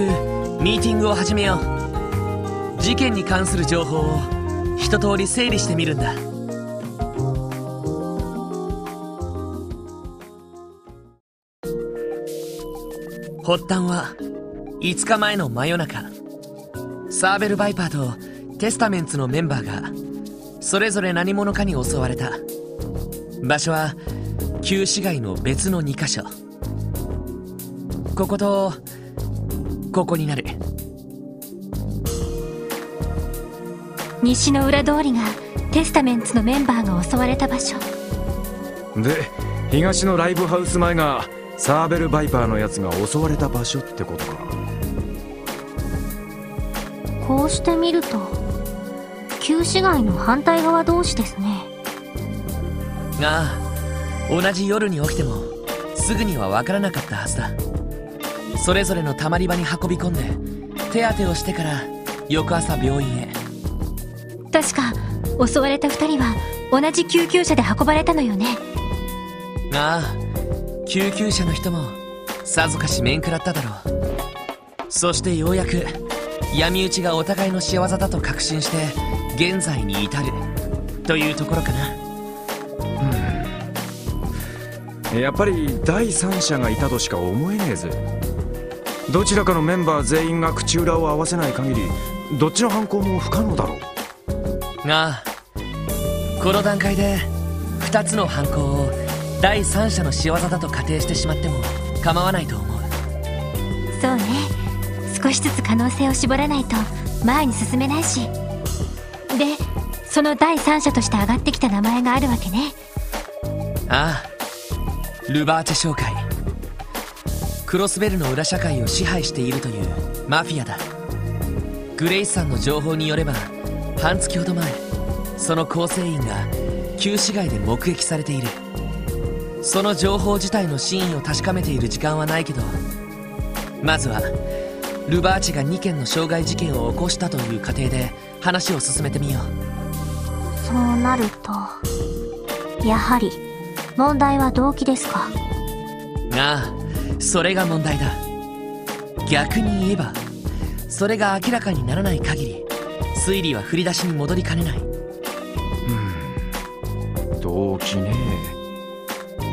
ミーティングを始めよう。事件に関する情報を一通り整理してみるんだ。発端は5日前の真夜中。サーベル・バイパーとテスタメンツのメンバーがそれぞれ何者かに襲われた。場所は旧市街の別の2カ所。こことここになる。西の裏通りがテスタメンツのメンバーが襲われた場所。で東のライブハウス前がサーベル・バイパーのやつが襲われた場所ってことか。こうして見ると旧市街の反対側同士ですね。ああ同じ夜に起きてもすぐには分からなかったはずだそれぞれのたまり場に運び込んで手当てをしてから翌朝病院へ。確か襲われた2人は同じ救急車で運ばれたのよね。ああ救急車の人もさぞかし面食らっただろう。そしてようやく闇討ちがお互いの仕業だと確信して現在に至る。というところかな。やっぱり第三者がいたとしか思えねえぜどちらかのメンバー全員が口裏を合わせない限りどっちの犯行も不可能だろう。ああこの段階で2つの犯行を第三者の仕業だと仮定してしまっても構わないと思う。そうね。少しずつ可能性を絞らないと前に進めないし。でその第三者として上がってきた名前があるわけね。ああルバーチェ商会クロスベルの裏社会を支配しているというマフィアだ。グレイスさんの情報によれば半月ほど前その構成員が旧市街で目撃されている。その情報自体の真意を確かめている時間はないけどまずはルバーチが2件の傷害事件を起こしたという過程で話を進めてみよう。そうなるとやはり問題は動機ですか？ああそれが問題だ。逆に言えばそれが明らかにならない限り推理は振り出しに戻りかねない。動機ね。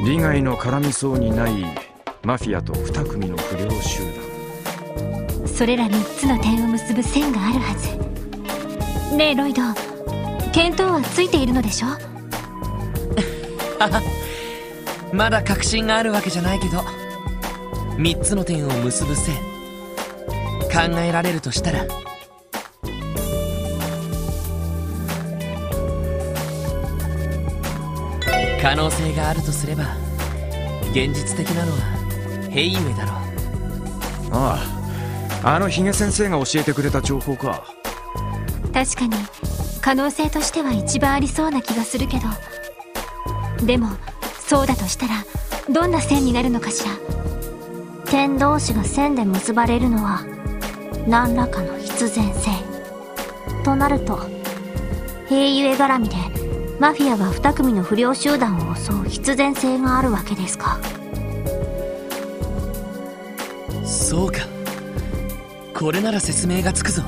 利害の絡みそうにないマフィアと2組の不良集団。それら3つの点を結ぶ線があるはず。ねえロイド。見当はついているのでしょ？まだ確信があるわけじゃないけど3つの点を結ぶ線。考えられるとしたら。可能性があるとすれば現実的なのはヘイユエだろう。あああのヒゲ先生が教えてくれた情報か。確かに可能性としては一番ありそうな気がするけど。でもそうだとしたらどんな線になるのかしら点同士が線で結ばれるのは何らかの必然性となると平ゆえ絡みでマフィアが2組の不良集団を襲う必然性があるわけですか？そうか。これなら説明がつくぞ。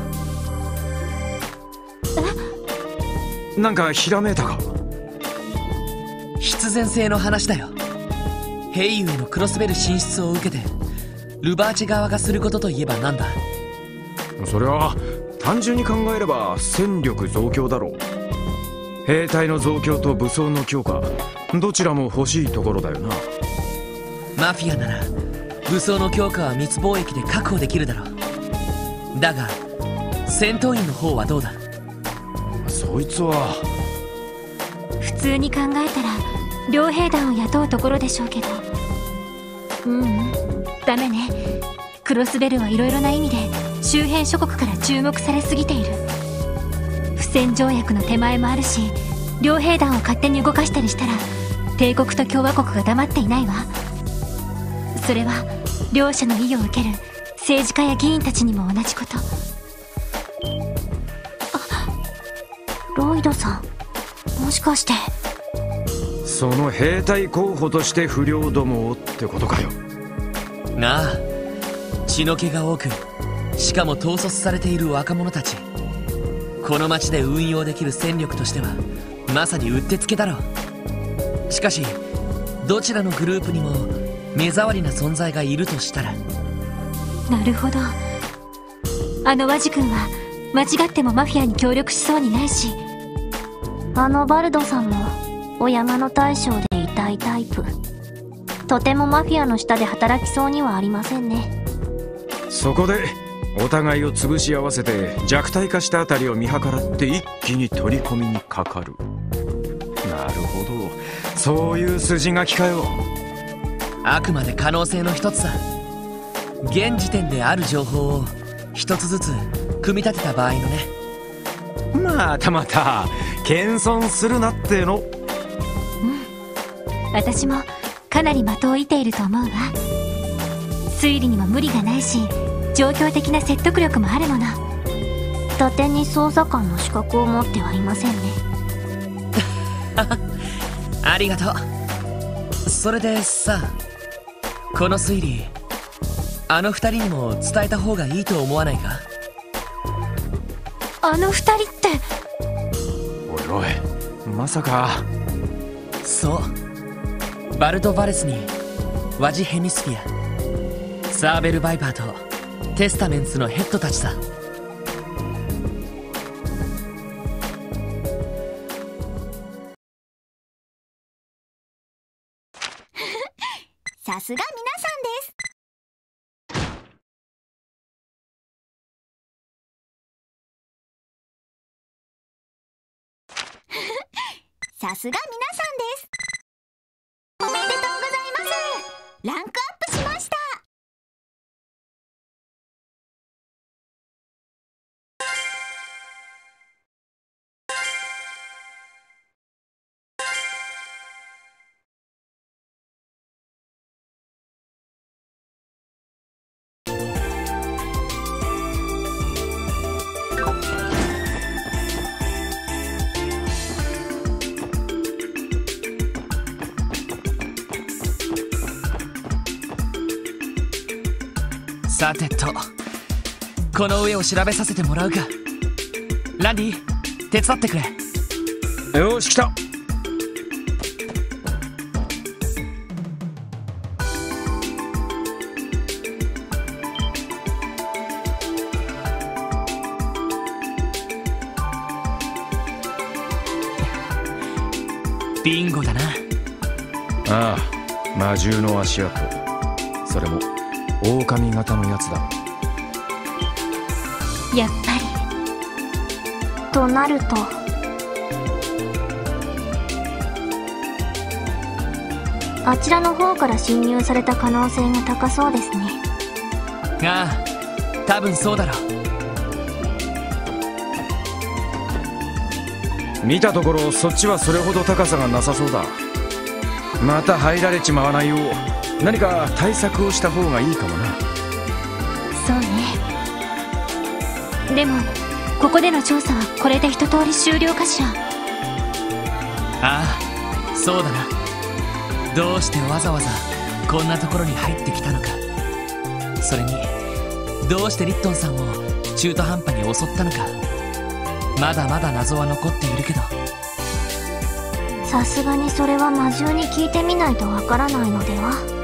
なんかひらめいたか？必然性の話だよ。ヘイユへのクロスベル進出を受けてルバーチ側がすることといえばなんだ？それは単純に考えれば戦力増強だろう。兵隊の増強と武装の強化どちらも欲しいところだよな。マフィアなら武装の強化は密貿易で確保できるだろう。だが戦闘員の方はどうだ？そいつは。普通に考えたら両兵団を雇うところでしょうけど。ううん。ダメねクロスベルはいろいろな意味で周辺諸国から注目されすぎている。不戦条約の手前もあるし両兵団を勝手に動かしたりしたら帝国と共和国が黙っていないわ。それは両者の意を受ける政治家や議員たちにも同じこと。ロイドさんもしかして。その兵隊候補として不良どもをってことかよ。なあ血の気が多くしかも統率されている若者たち。この町で運用できる戦力としてはまさにうってつけだろう。しかしどちらのグループにも目障りな存在がいるとしたら。なるほど。あのワジ君は間違ってもマフィアに協力しそうにないしあのバルドさんもお山の大将でいたいタイプ。とてもマフィアの下で働きそうにはありませんね。そこでお互いを潰し合わせて弱体化したあたりを見計らって一気に取り込みにかかる。なるほど。そういう筋書きかよ。あくまで可能性の一つさ。現時点である情報を一つずつ組み立てた場合のね。またまた謙遜するなっての。私もかなり的を射ていると思うわ。推理にも無理がないし状況的な説得力もあるもの。伊達に捜査官の資格を持ってはいませんね。ありがとう。それでさこの推理あの二人にも伝えた方がいいと思わないか？あの二人って。おいおいまさか。そう。バルト・バレスにワジ・ヘミスフィアサーベル・バイパーとテスタメンツのヘッドたちさ。さすが皆さんです。さすが皆さんです。さてとこの上を調べさせてもらうかランディ手伝ってくれ。よし来た。ビンゴだな。ああ魔獣の足跡。それも狼型のやつだ。やっぱり。となると。あちらの方から侵入された可能性が高そうですね。ああ多分そうだろ見たところそっちはそれほど高さがなさそうだ。また入られちまわないよう何か対策をした方がいいかもな。そうね。でもここでの調査はこれで一通り終了かしら。ああそうだな。どうしてわざわざこんなところに入ってきたのか。それにどうしてリットンさんを中途半端に襲ったのか。まだまだ謎は残っているけど。さすがにそれは魔獣に聞いてみないとわからないのでは？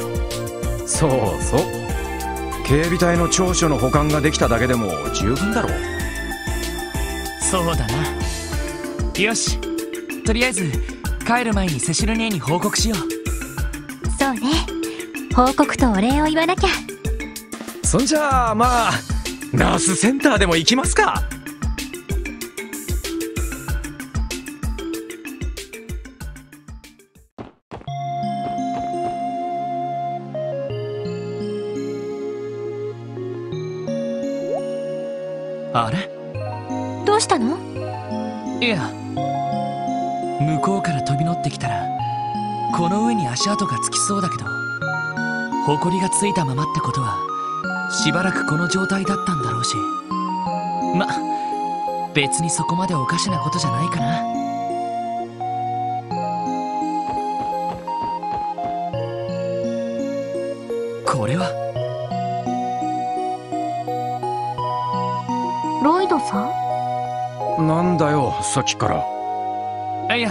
そうそう。警備隊の長所の保管ができただけでも十分だろう。そうだな。よし。とりあえず帰る前にセシル姉に報告しよう。そうね。報告とお礼を言わなきゃ。そんじゃあまあナースセンターでも行きますかしたの？いや向こうから飛び乗ってきたらこの上に足跡がつきそうだけど埃がついたままってことはしばらくこの状態だったんだろうし。ま別にそこまでおかしなことじゃないかな。さっきから。いや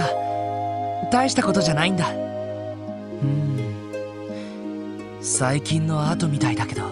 大したことじゃないんだ。うん。最近のアートみたいだけど。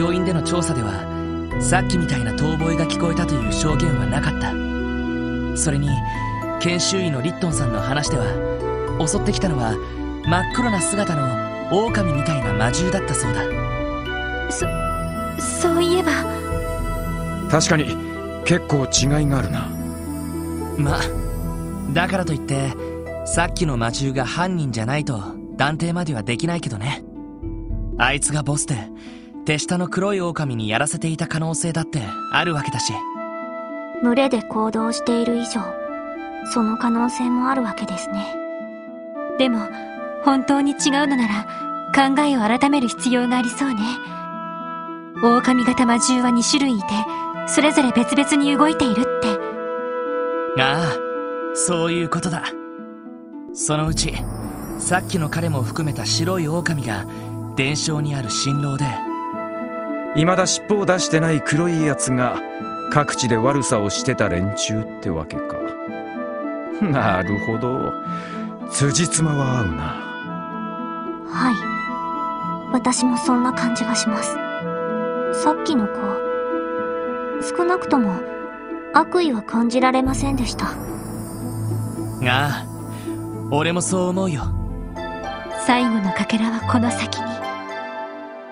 病院での調査ではさっきみたいな遠吠えが聞こえたという証言はなかった。それに研修医のリットンさんの話では襲ってきたのは真っ黒な姿の狼みたいな魔獣だったそうだ。そそういえば。確かに結構違いがあるな。まだからといってさっきの魔獣が犯人じゃないと断定まではできないけどね。あいつがボスで手下の黒い狼にやらせていた可能性だってあるわけだし。群れで行動している以上その可能性もあるわけですね。でも本当に違うのなら考えを改める必要がありそうね。狼型魔獣は2種類いてそれぞれ別々に動いているって。ああそういうことだ。そのうちさっきの彼も含めた白い狼が伝承にある新郎で未だ尻尾を出してない黒いやつが各地で悪さをしてた連中ってわけか。なるほど。辻褄は合うな。はい。私もそんな感じがします。さっきの子少なくとも悪意は感じられませんでした。ああ俺もそう思うよ。最後のかけらはこの先に。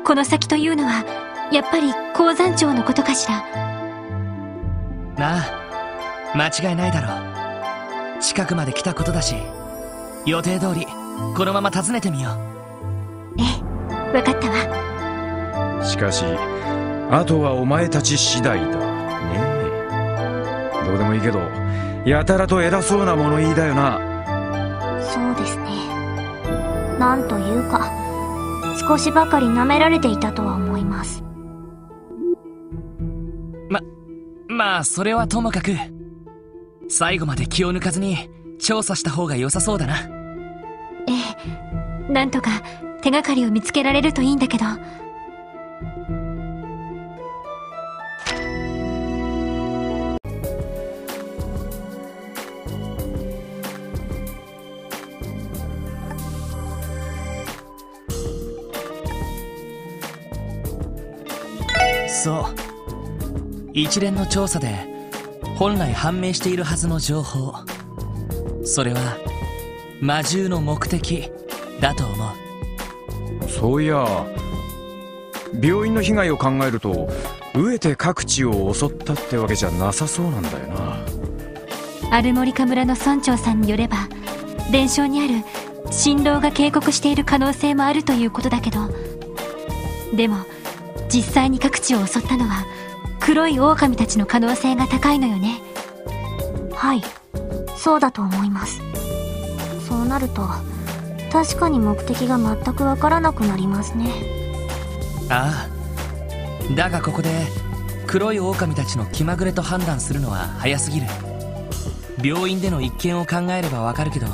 この先というのはやっぱり鉱山町のことかしら？なあ間違いないだろう。近くまで来たことだし予定通りこのまま訪ねてみよう。ええ分かったわ。しかしあとはお前たち次第だ。ねえ。どうでもいいけどやたらと偉そうな物言いだよな。そうですね。なんというか少しばかり舐められていたとまあそれはともかく。最後まで気を抜かずに調査した方が良さそうだな。ええなんとか手がかりを見つけられるといいんだけど。そう一連の調査で本来判明しているはずの情報。それは魔獣の目的だと思う。そういや病院の被害を考えると飢えて各地を襲ったってわけじゃなさそうなんだよな。アルモリカ村の村長さんによれば伝承にある新郎が警告している可能性もあるということだけど。でも実際に各地を襲ったのは黒い狼たちの可能性が高いのよね。はい。そうだと思います。そうなると確かに目的が全くわからなくなりますね。ああ。だがここで黒い狼たちの気まぐれと判断するのは早すぎる。病院での一件を考えればわかるけど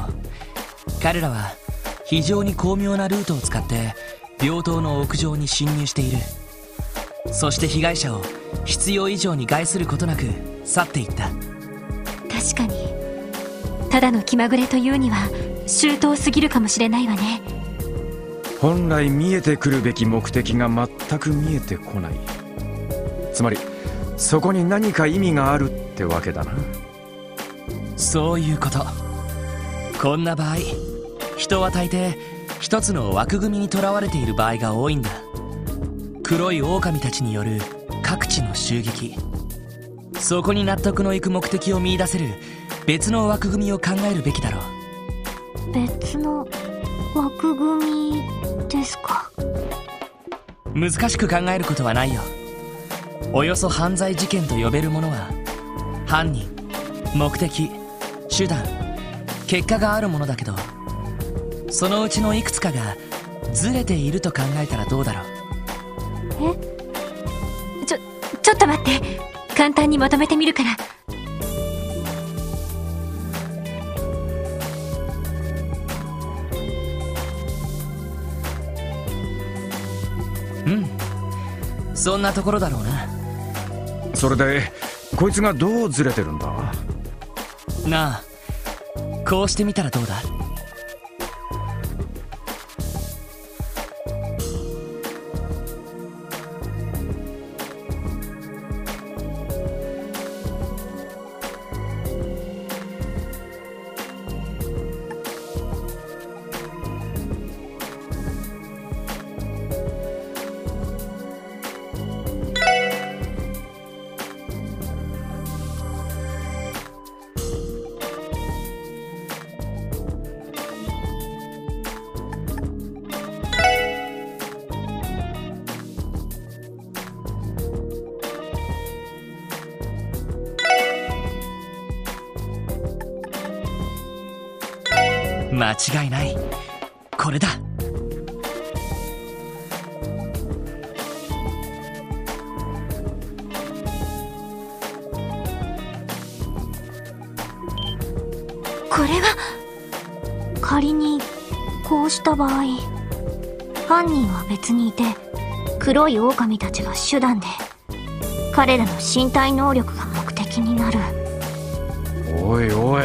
彼らは非常に巧妙なルートを使って病棟の屋上に侵入している。そして被害者を必要以上に害することなく去っていった。確かに。ただの気まぐれというには周到すぎるかもしれないわね。本来見えてくるべき目的が全く見えてこない。つまりそこに何か意味があるってわけだな。そういうこと。こんな場合人は大抵一つの枠組みにとらわれている場合が多いんだ。黒い狼たちによる各地の襲撃。そこに納得のいく目的を見出せる別の枠組みを考えるべきだろう。別の枠組みですか？難しく考えることはないよ。およそ犯罪事件と呼べるものは犯人目的手段結果があるものだけどそのうちのいくつかがずれていると考えたらどうだろうと待って。簡単にまとめてみるから。うん。そんなところだろうな。それでこいつがどうずれてるんだ？なあこうしてみたらどうだ？黒い狼たちが手段で彼らの身体能力が目的になる。おいおい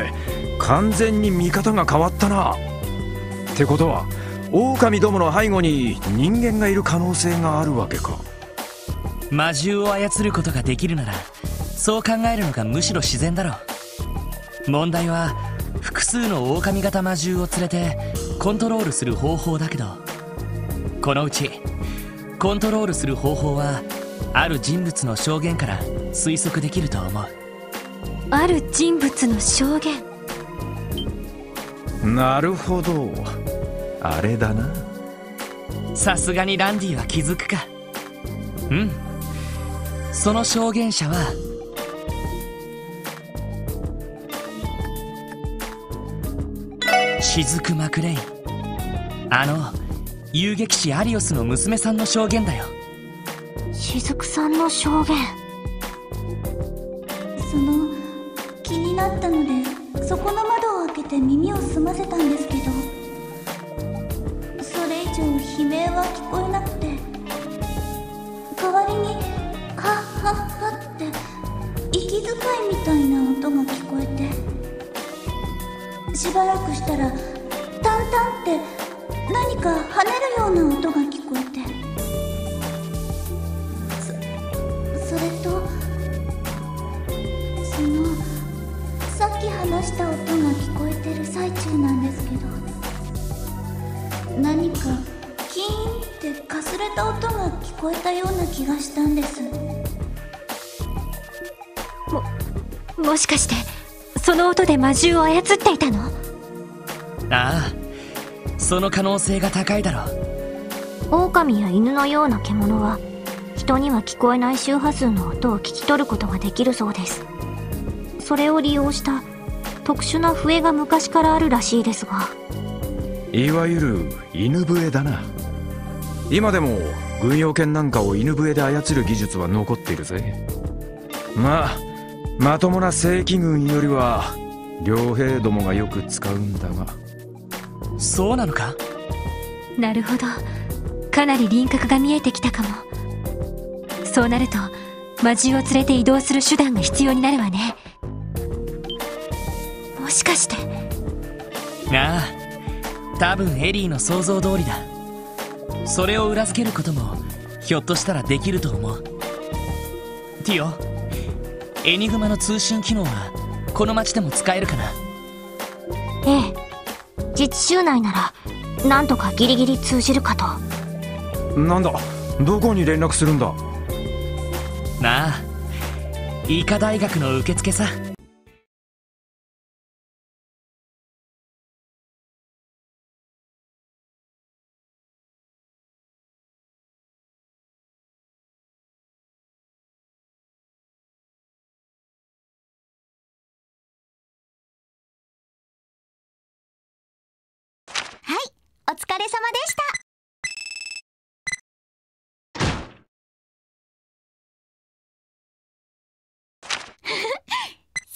完全に見方が変わったな。ってことは狼どもの背後に人間がいる可能性があるわけか。魔獣を操ることができるならそう考えるのがむしろ自然だろう。問題は複数の狼型魔獣を連れてコントロールする方法だけどこのうちコントロールする方法はある人物の証言から推測できると思う。ある人物の証言。なるほど。あれだな。さすがにランディは気づくか。うん。その証言者は雫マクレインあの遊撃士アリオスの娘さんの証言だよ。雫さんの証言。魔獣を操っていたの？ああその可能性が高いだろう。狼や犬のような獣は人には聞こえない周波数の音を聞き取ることができるそうです。それを利用した特殊な笛が昔からあるらしいですが。いわゆる犬笛だな。今でも軍用犬なんかを犬笛で操る技術は残っているぜ。まあまともな正規軍よりは両兵どもがよく使うんだが。そうなのか？なるほど。かなり輪郭が見えてきたかも。そうなると魔獣を連れて移動する手段が必要になるわね。もしかして。ああ。多分エリーの想像通りだ。それを裏付けることもひょっとしたらできると思う。ティオエニグマの通信機能はこの町でも使えるかな？ええ。実習内ならなんとかギリギリ通じるかと。なんだどこに連絡するんだ？なあ医科大学の受付さ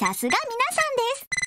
さすが皆さんです。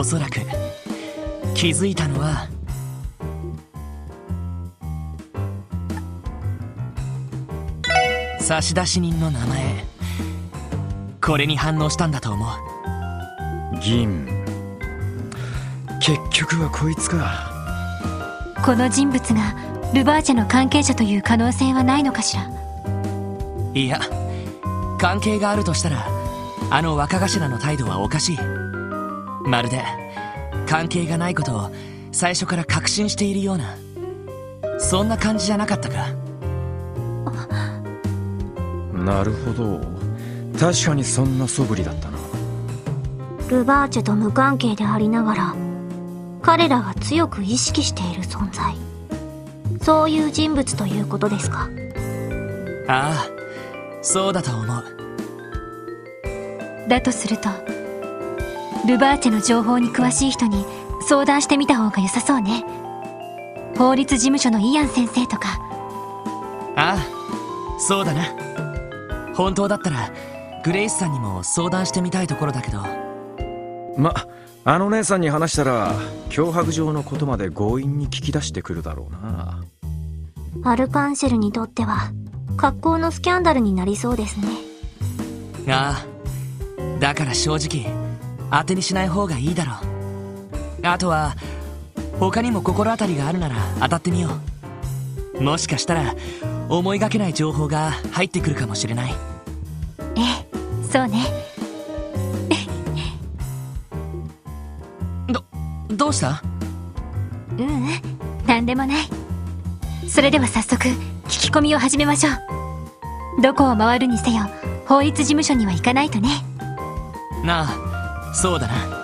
おそらく。気づいたのは差出人の名前。これに反応したんだと思う。銀。結局はこいつか。この人物がルバーチェの関係者という可能性はないのかしら？いや関係があるとしたらあの若頭の態度はおかしいまるで関係がないことを最初から確信しているようなそんな感じじゃなかったか？なるほど。確かにそんな素振りだったな。ルバーチェと無関係でありながら彼らが強く意識している存在。そういう人物ということですか？ああそうだと思う。だとするとルバーチェの情報に詳しい人に相談してみた方が良さそうね。法律事務所のイアン先生とか。ああそうだな。本当だったらグレイスさんにも相談してみたいところだけど。まあの姉さんに話したら脅迫状のことまで強引に聞き出してくるだろうな。アルカンシェルにとっては格好のスキャンダルになりそうですね。ああだから正直当てにしない方がいいだろう。あとは他にも心当たりがあるなら当たってみよう。もしかしたら思いがけない情報が入ってくるかもしれない。ええそうね。どどうした？ううん何でもない。それでは早速聞き込みを始めましょう。どこを回るにせよ法律事務所には行かないとね。なあそうだな。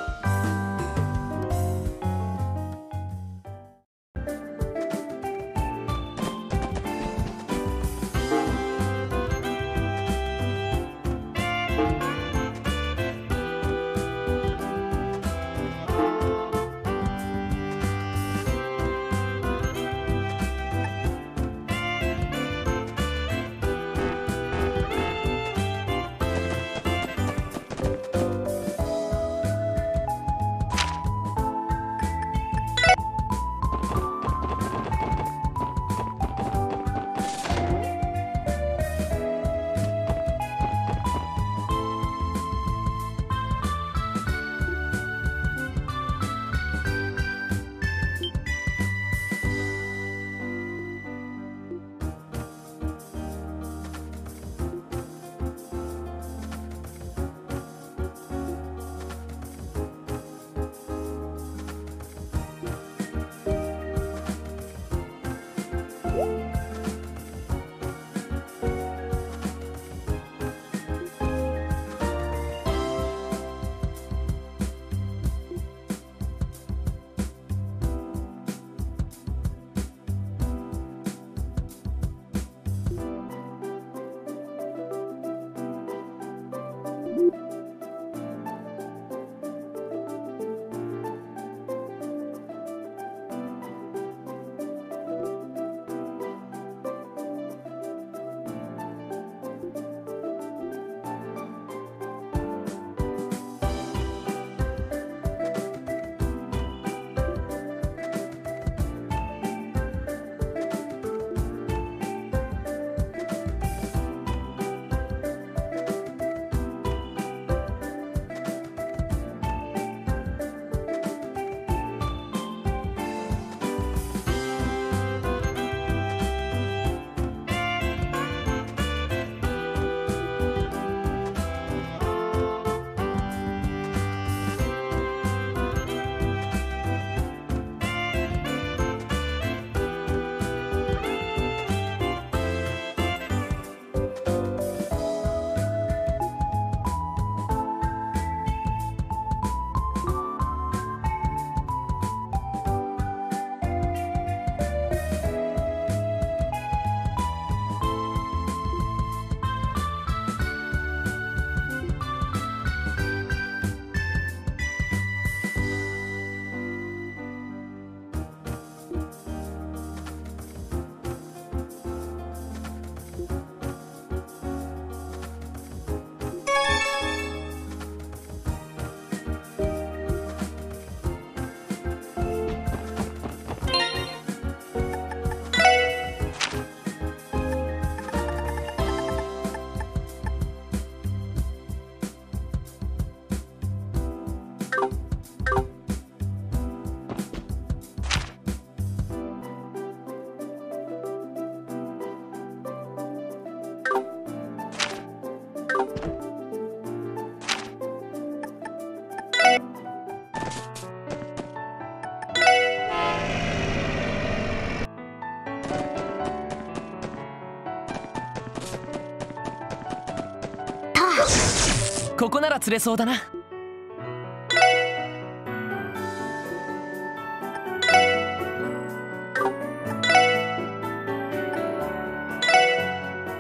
ここなら釣れそうだな。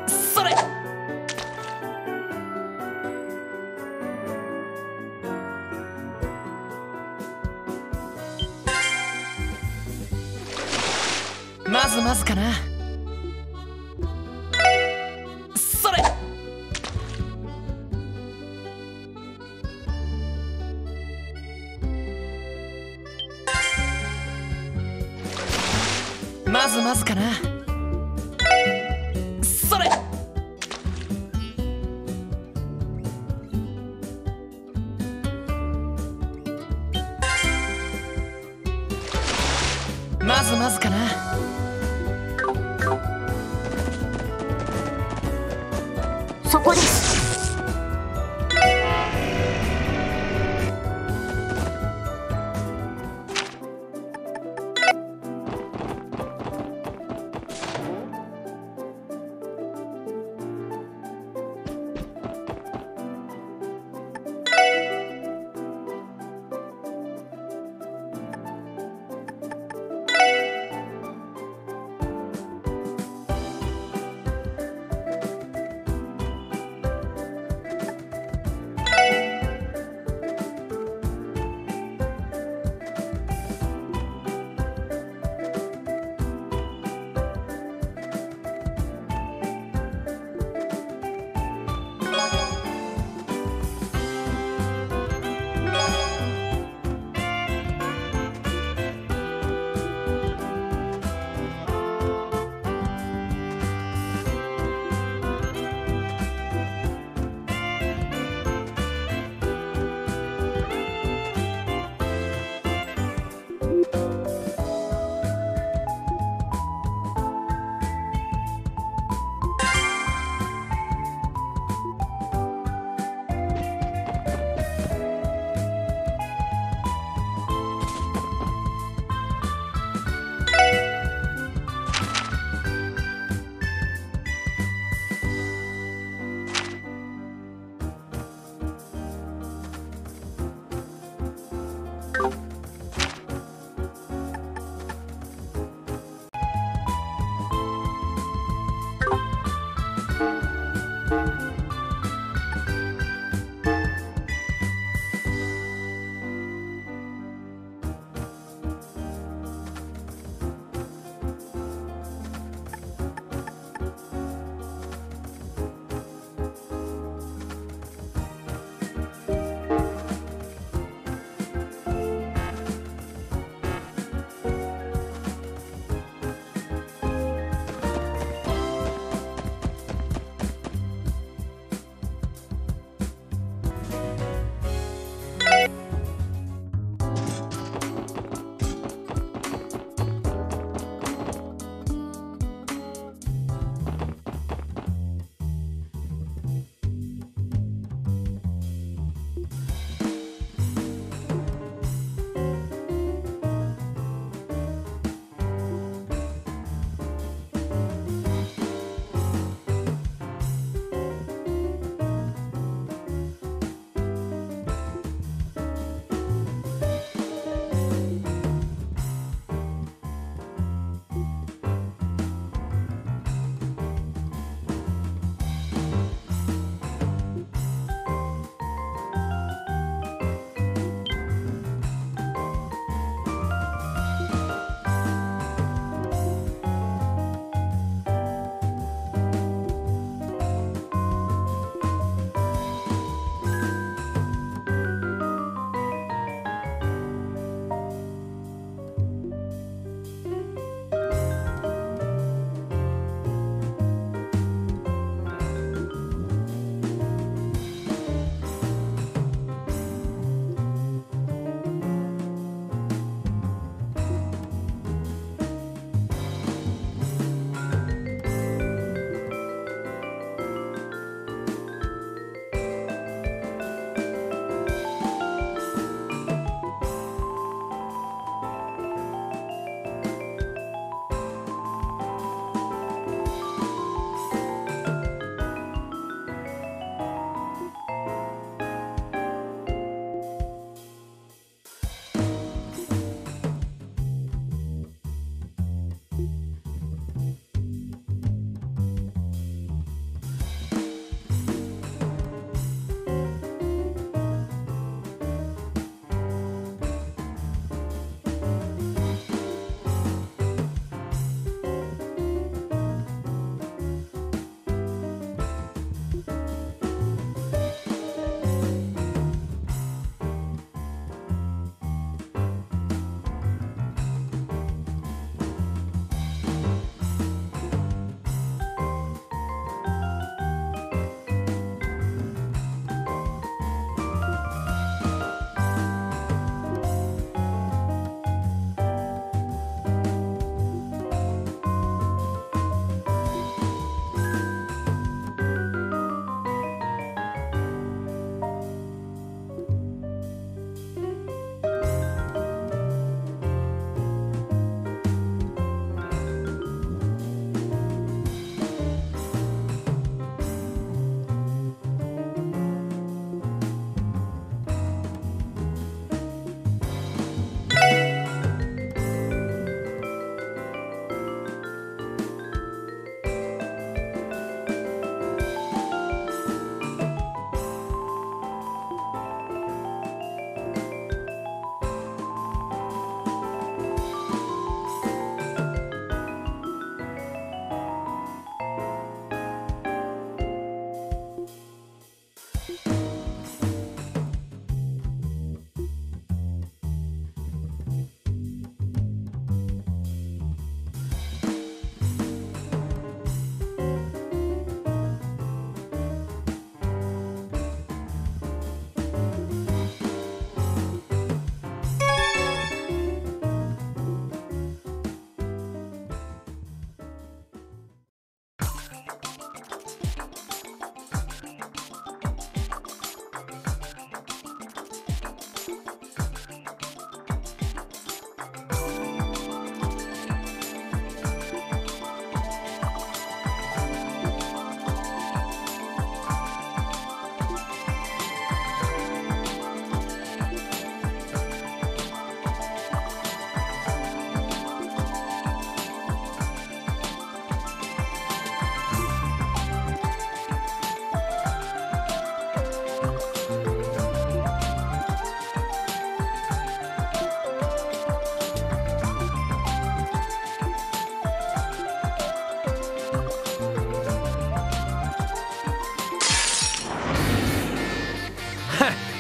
それ。まずまずかな。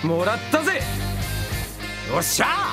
もらったぜ。よっしゃ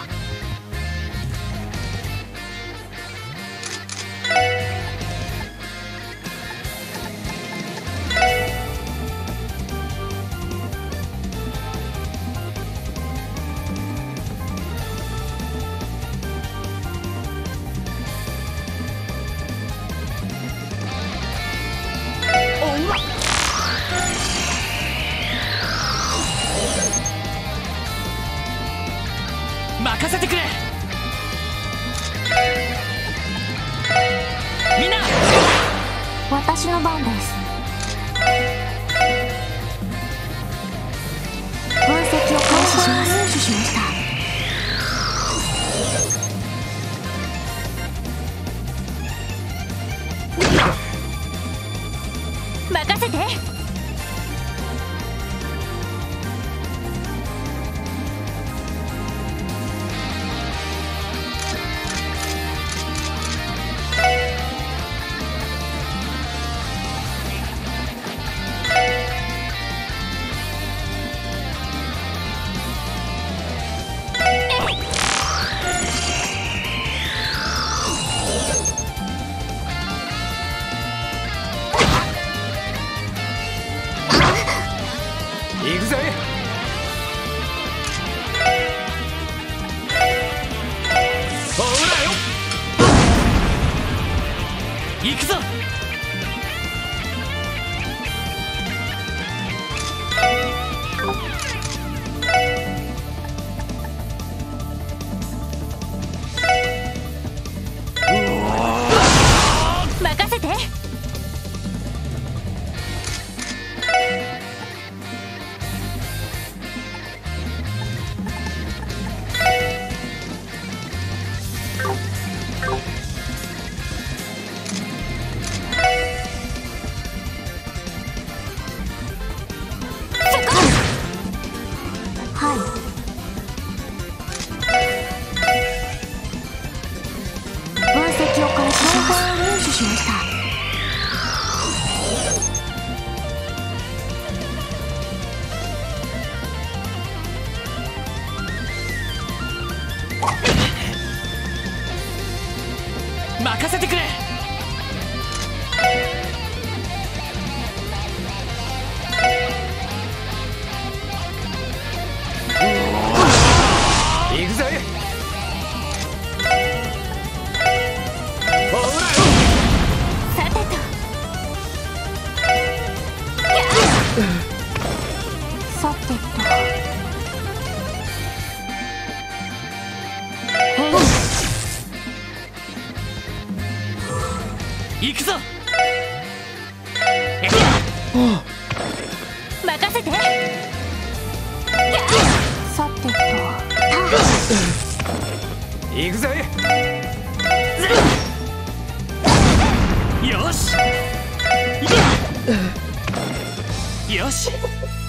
よし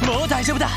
もう大丈夫だ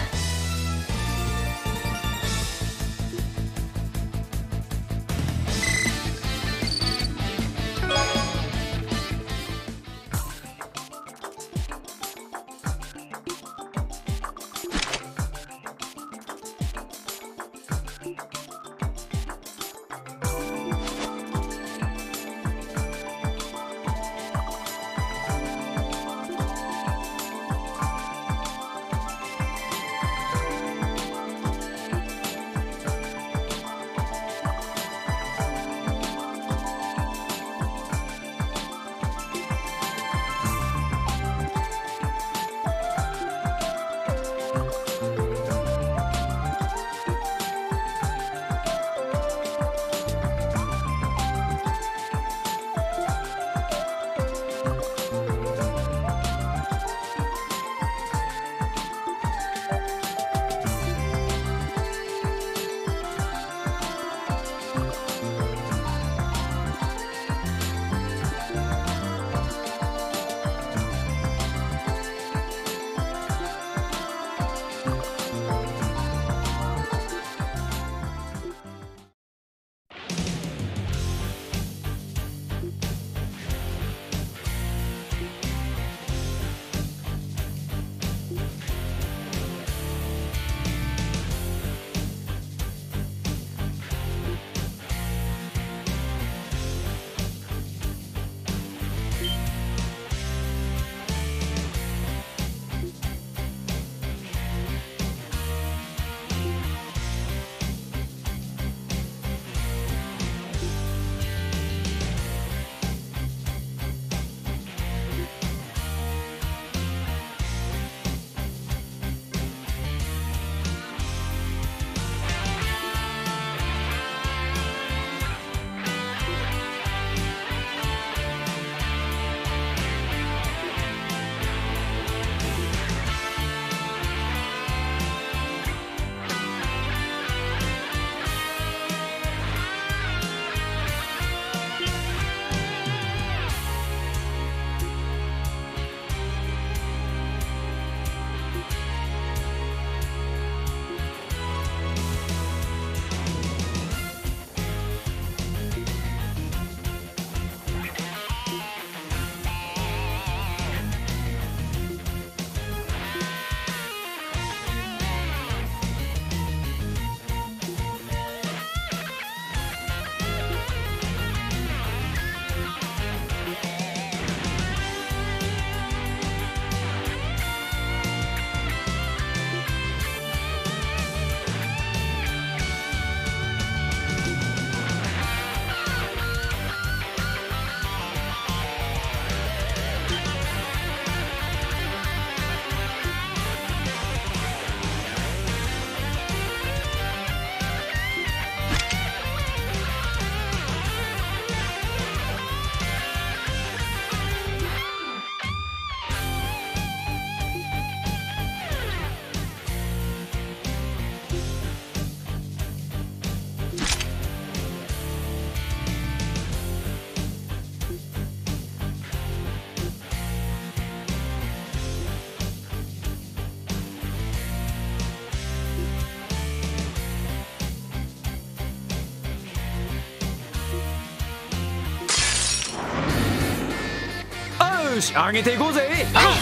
し上げていこうぜ。あ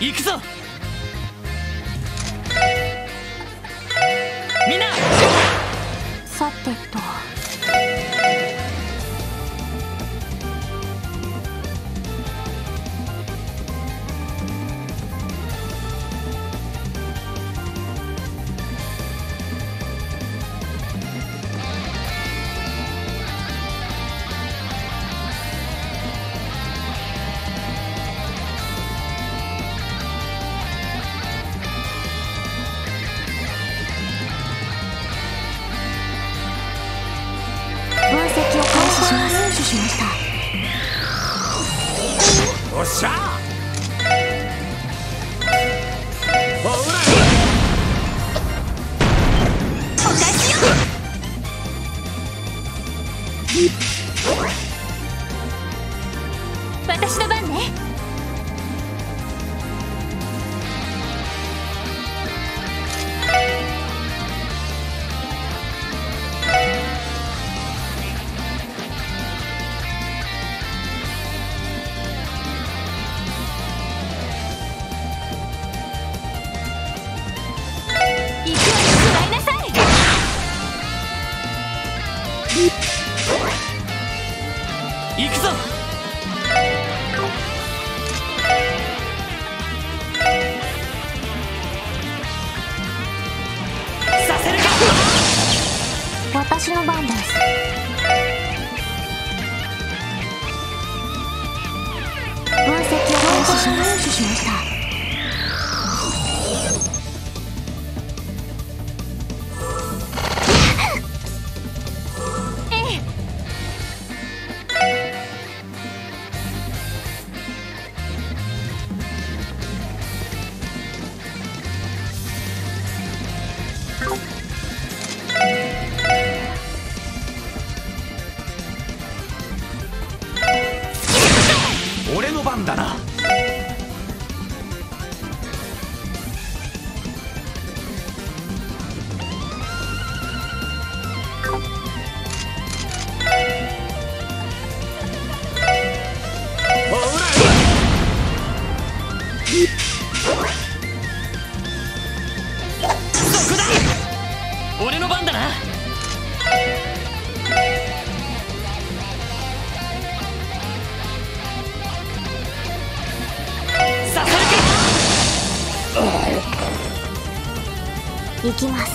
行くぞ。みんな。さてと。きます。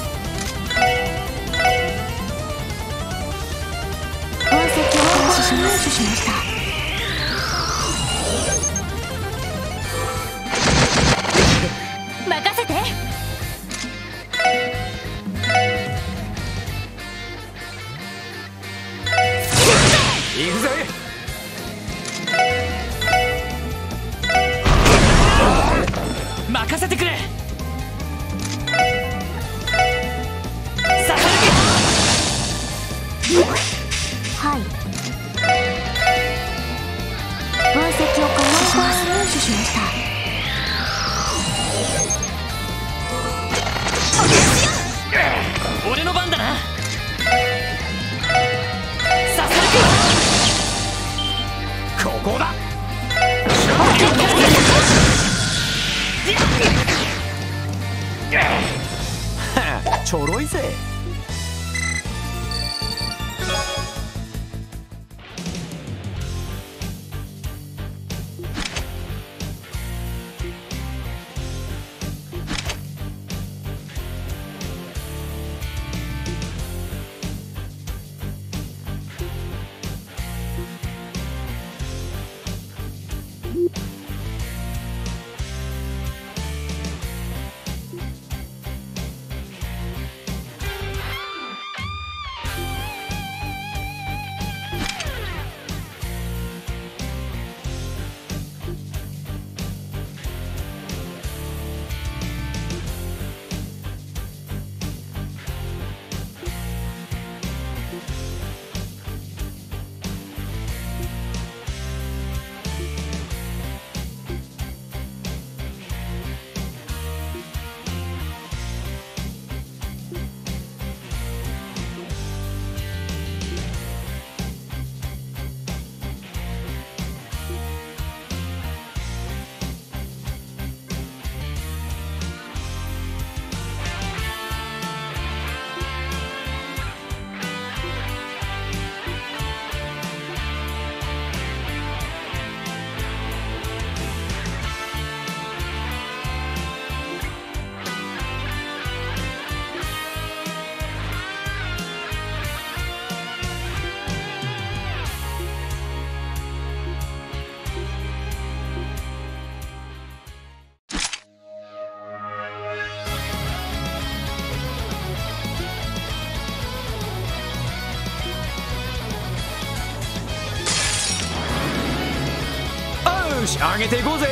上げていこうぜ。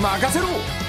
任せろ。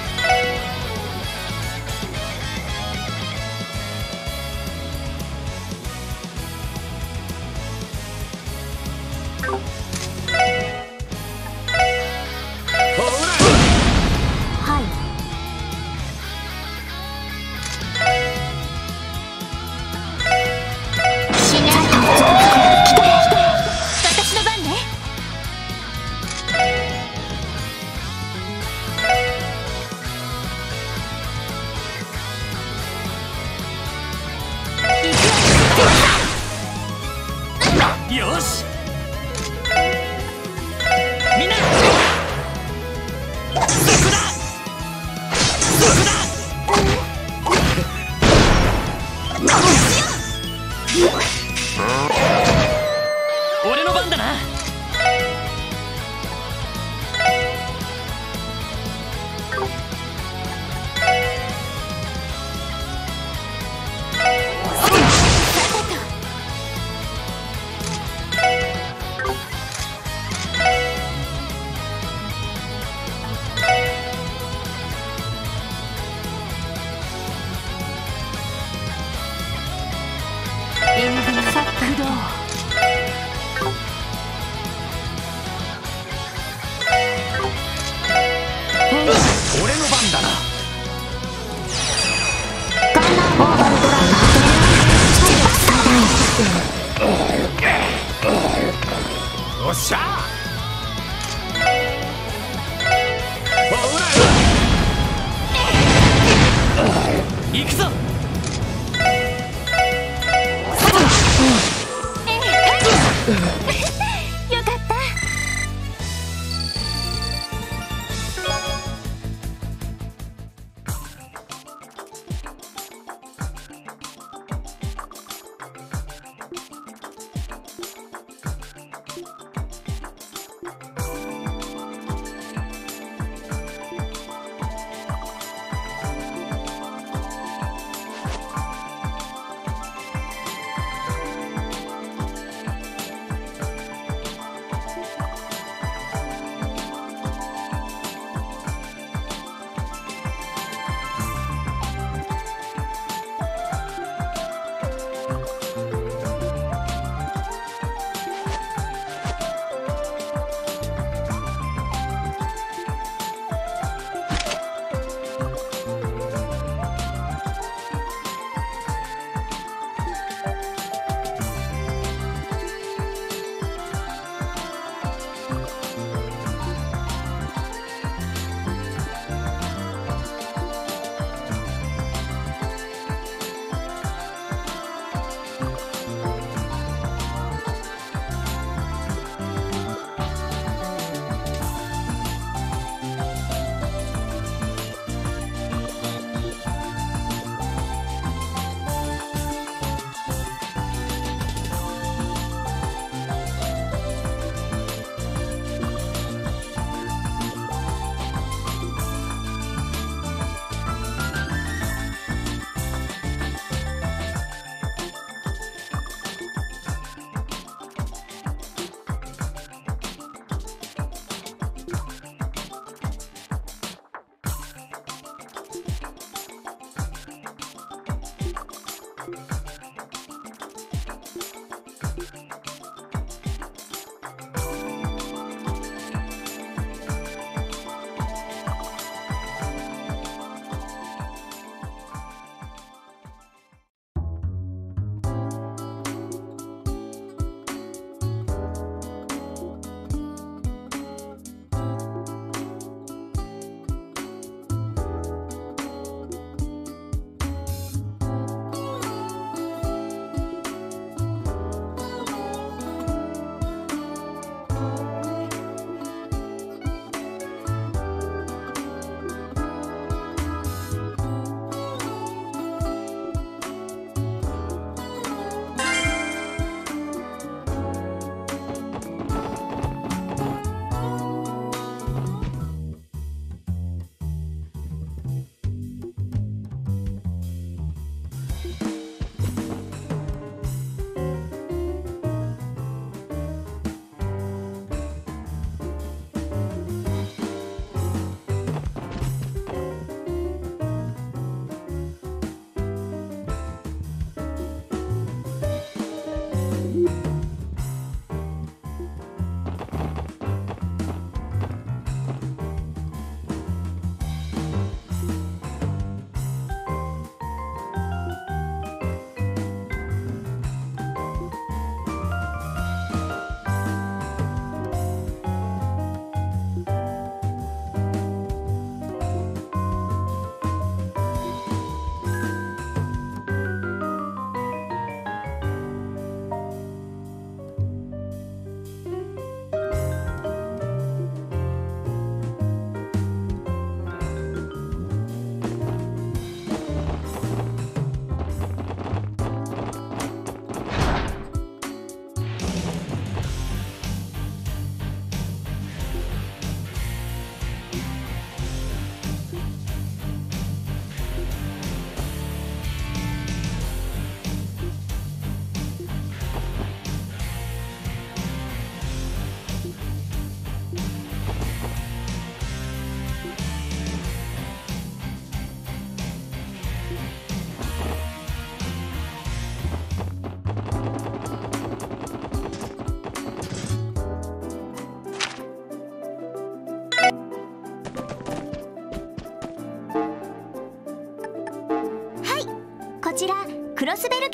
滑る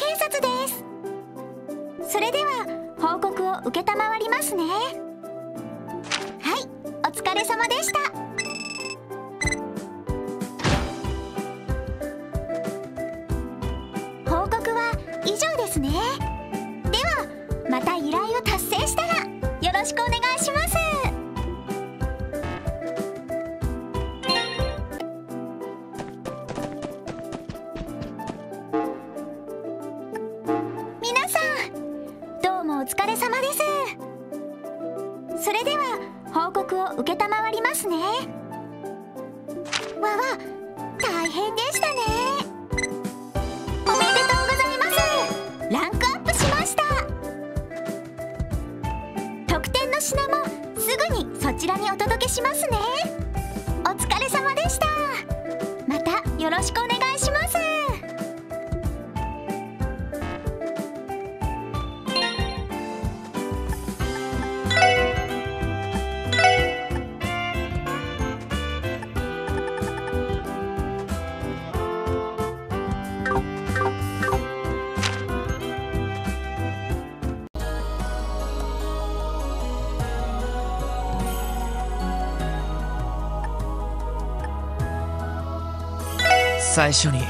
最初に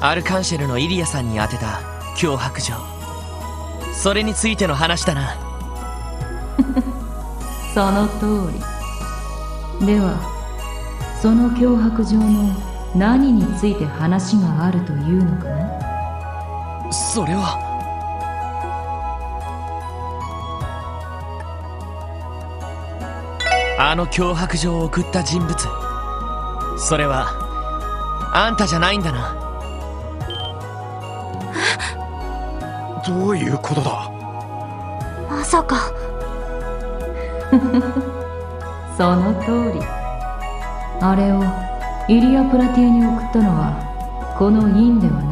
アルカンシェルのイリアさんに宛てた脅迫状。それについての話だな。その通り。ではその脅迫状の何について話があるというのかな？それはあの脅迫状を送った人物。それはあんたじゃないんだな。どういうことだ？まさか。その通り。あれをイリア・プラティアに送ったのはこのインでは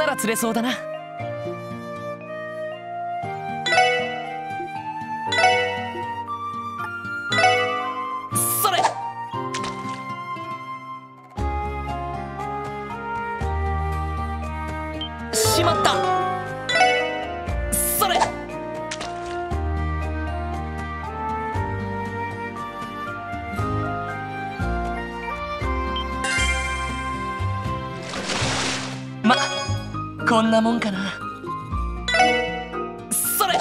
なら釣れそうだな。こんなもんかな。それ。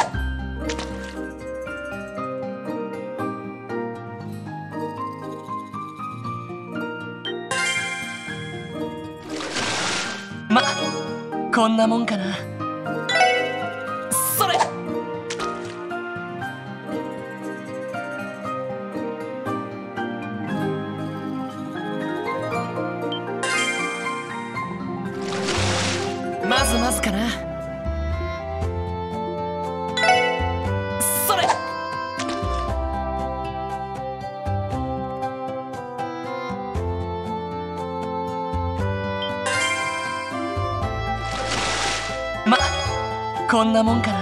まこんなもんかな。こんなもんかな。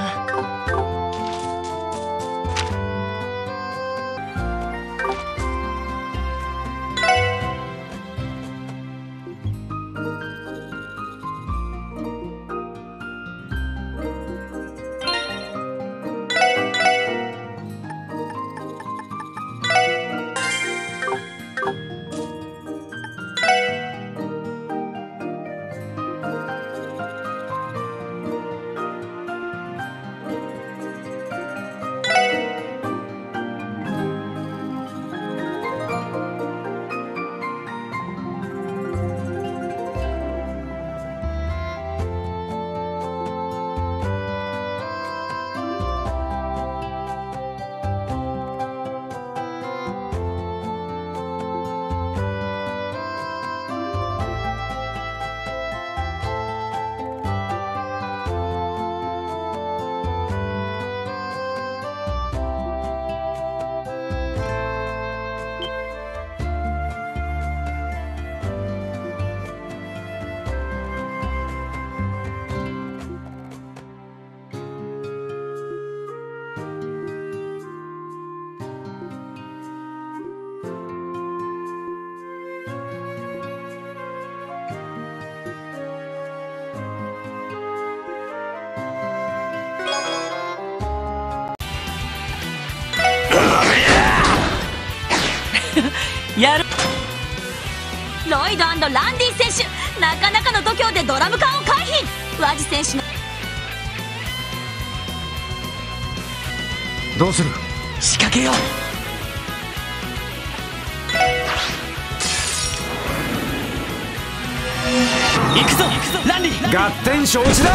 やる。ロイドランディ選手なかなかの度胸でドラム缶を回避。ワジ選手の。どうする？仕掛けよう。行くぞ。行くぞランディ。合点承知だ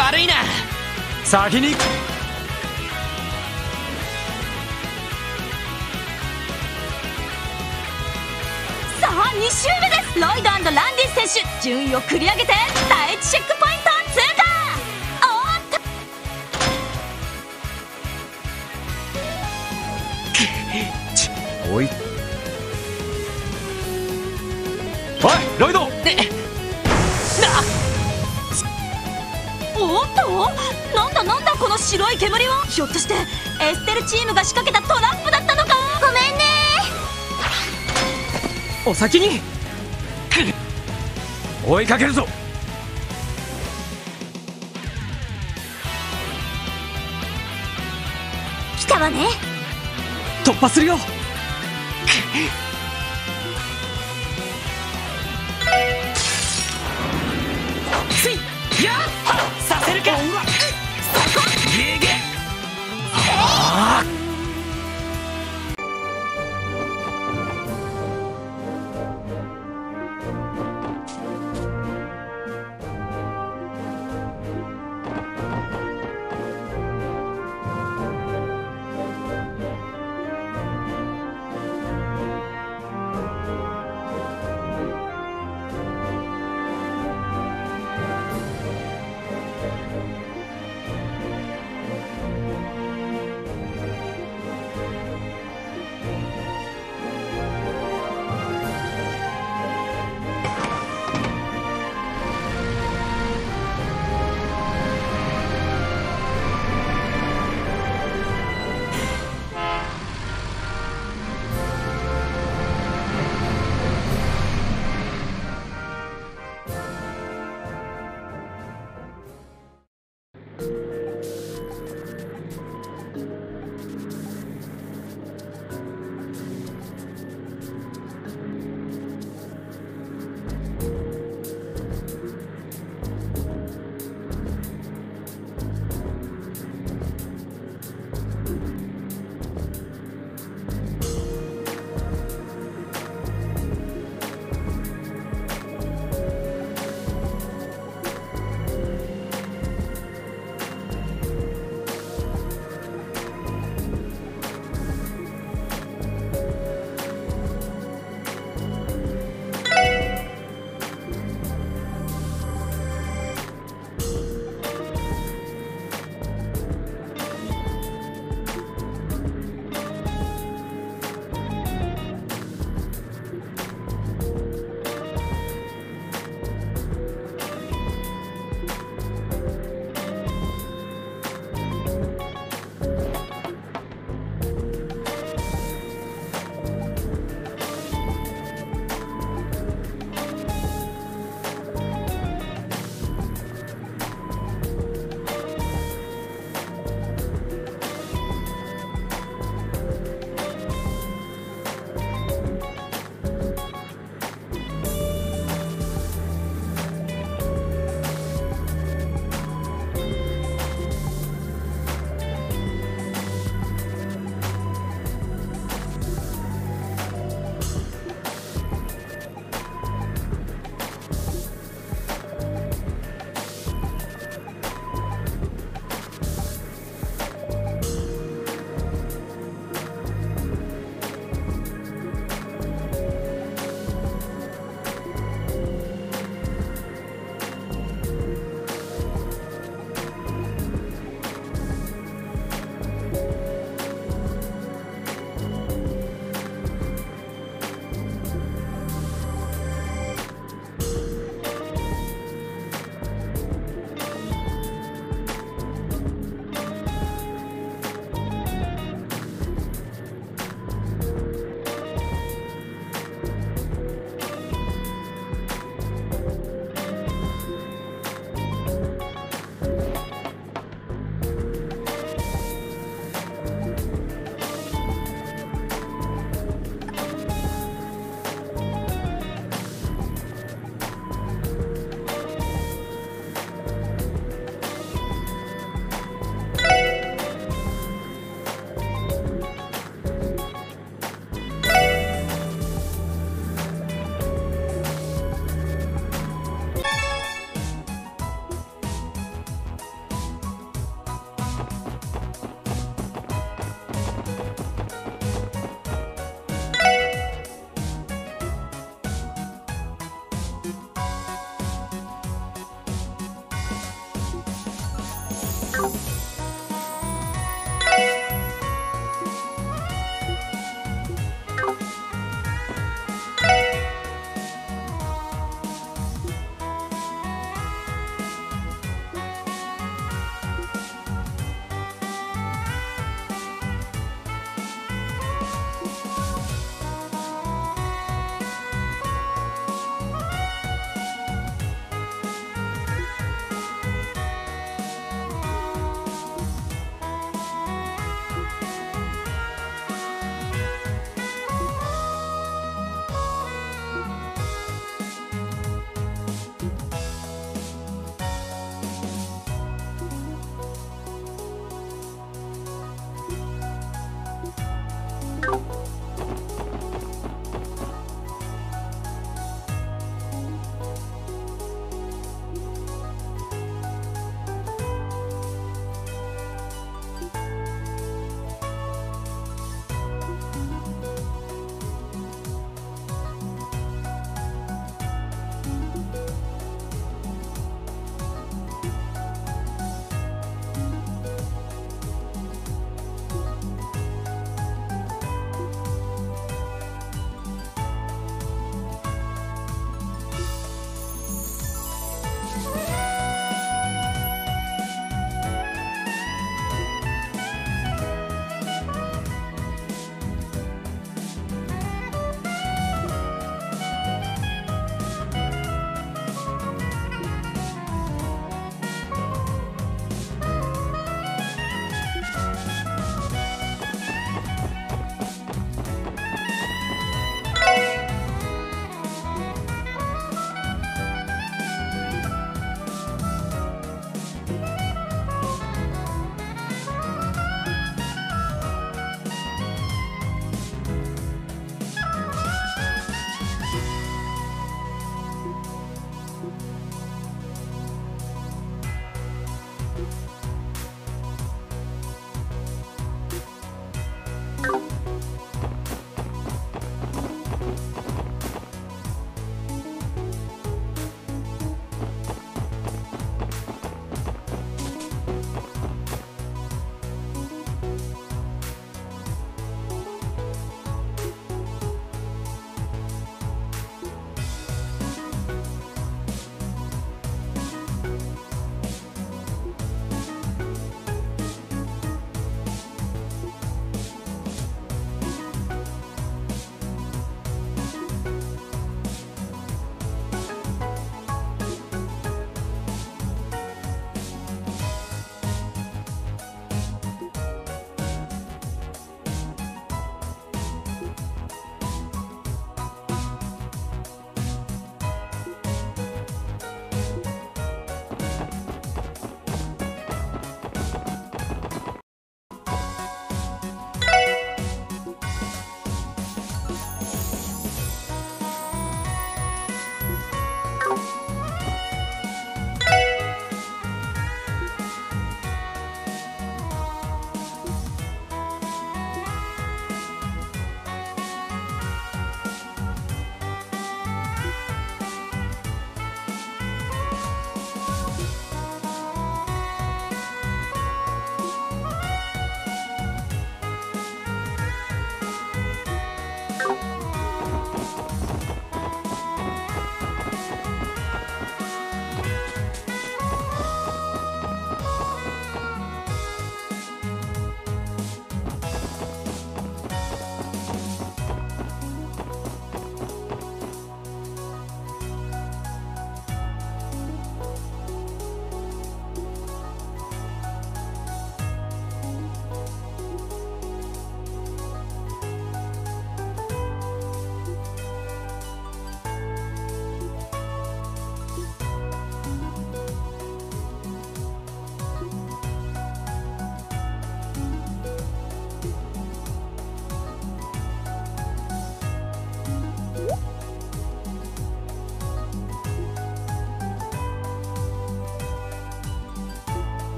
悪いな。先に。さあ2周目です。ロイドランディ選手順位を繰り上げて第1チェックポイント。ひょっとしてエステルチームが仕掛けたトラップだったのか？ごめんね。お先に。追いかけるぞ。来たわね。突破するよ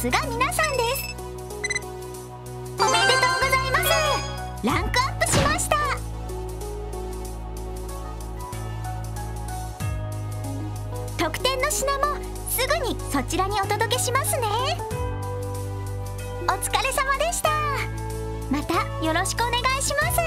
すが皆さんです。おめでとうございます。ランクアップしました。特典の品もすぐにそちらにお届けしますね。お疲れ様でした。またよろしくお願いします。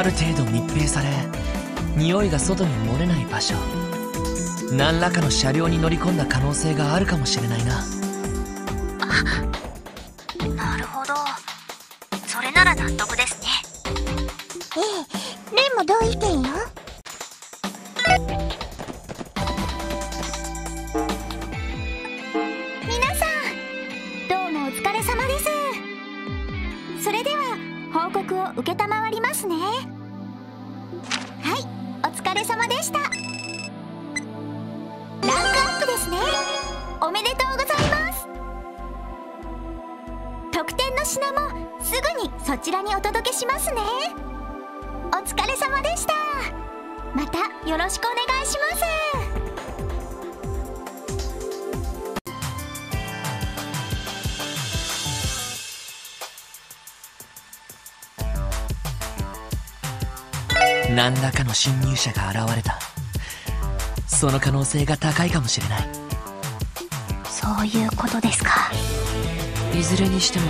ある程度密閉され匂いが外に漏れない場所何らかの車両に乗り込んだ可能性があるかもしれないな。者が現れた。その可能性が高いかもしれない。そういうことですか。いずれにしても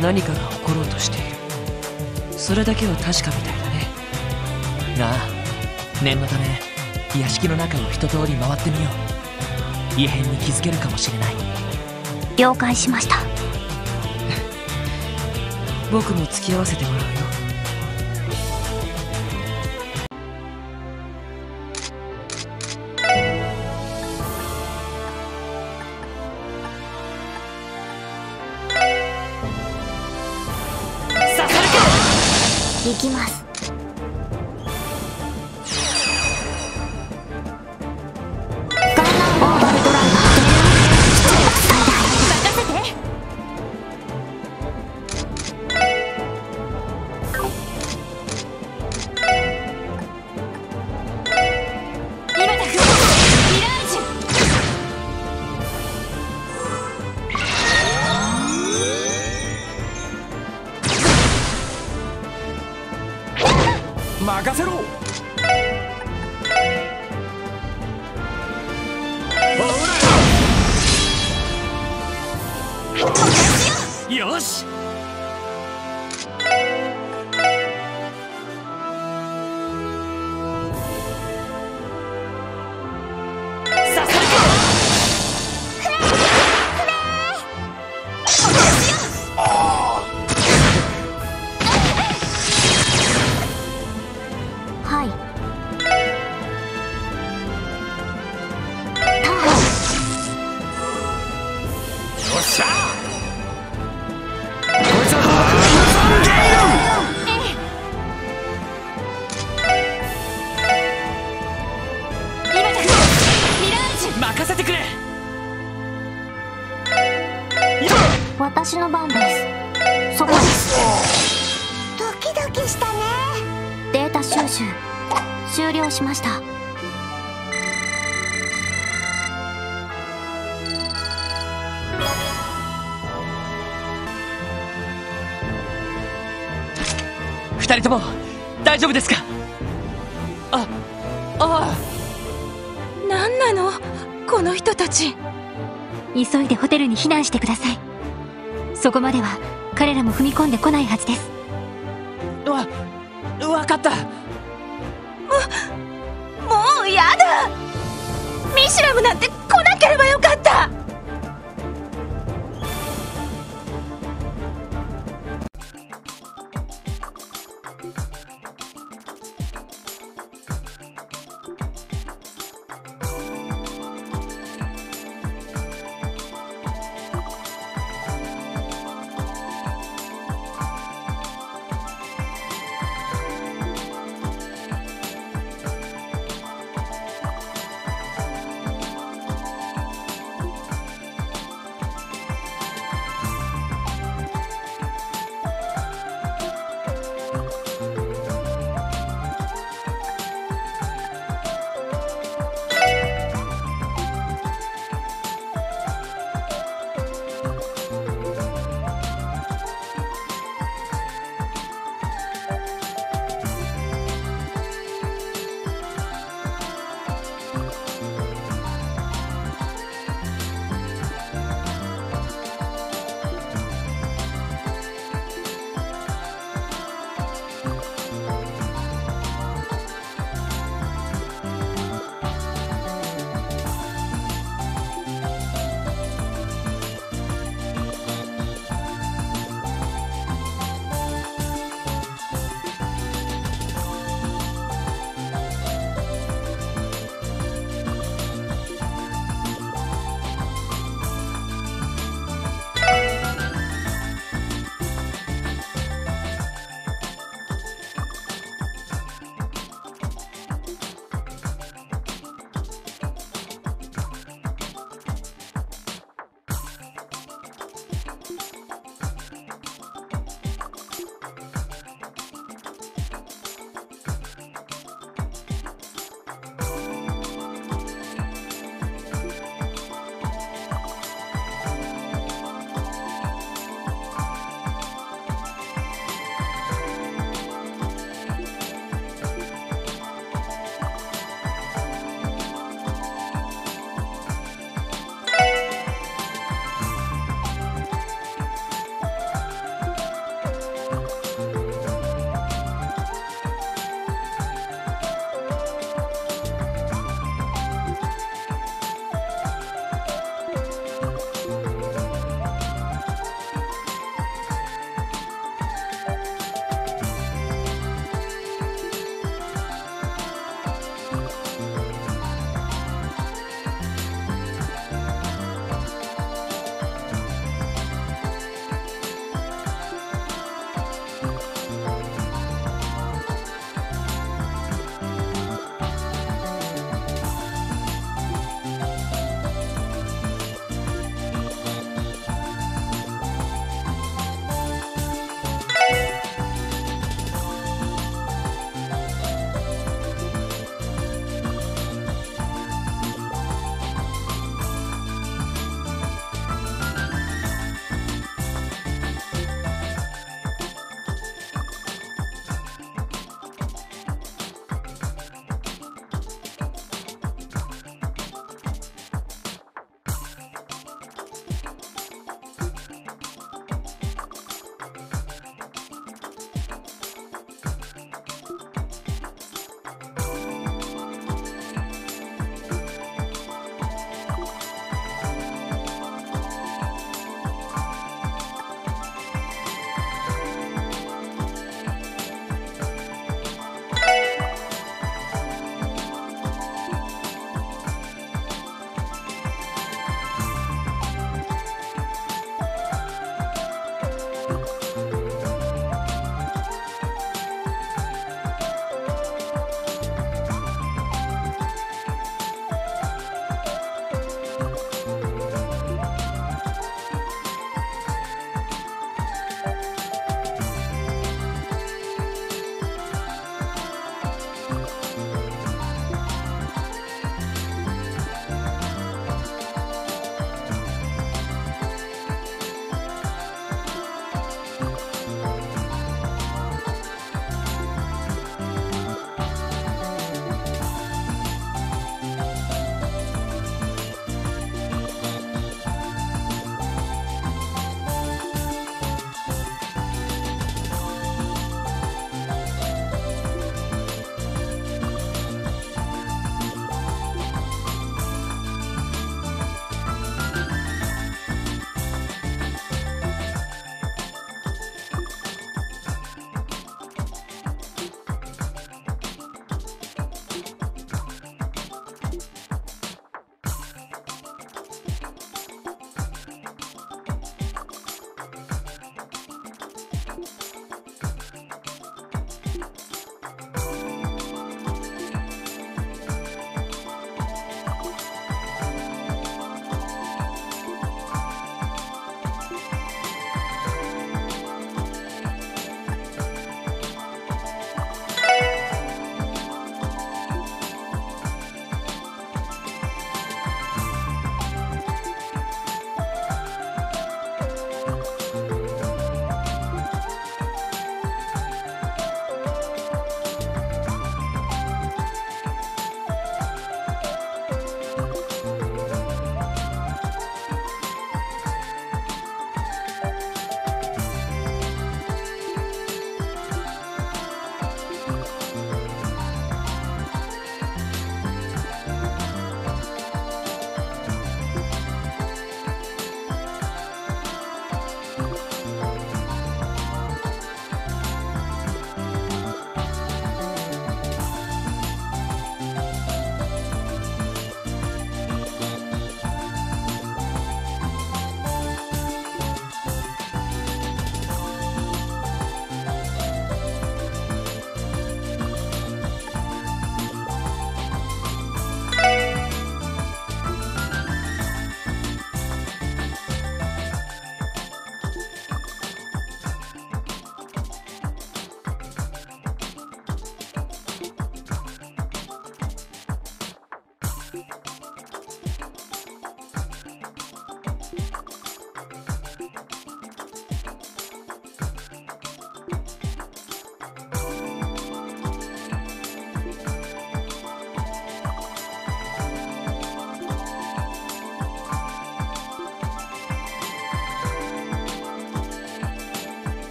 何かが起ころうとしている。それだけは確かみたいだね。なあ念のため屋敷の中を一通り回ってみよう。異変に気づけるかもしれない。了解しました。僕も付き合わせても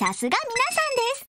さすが皆さんです。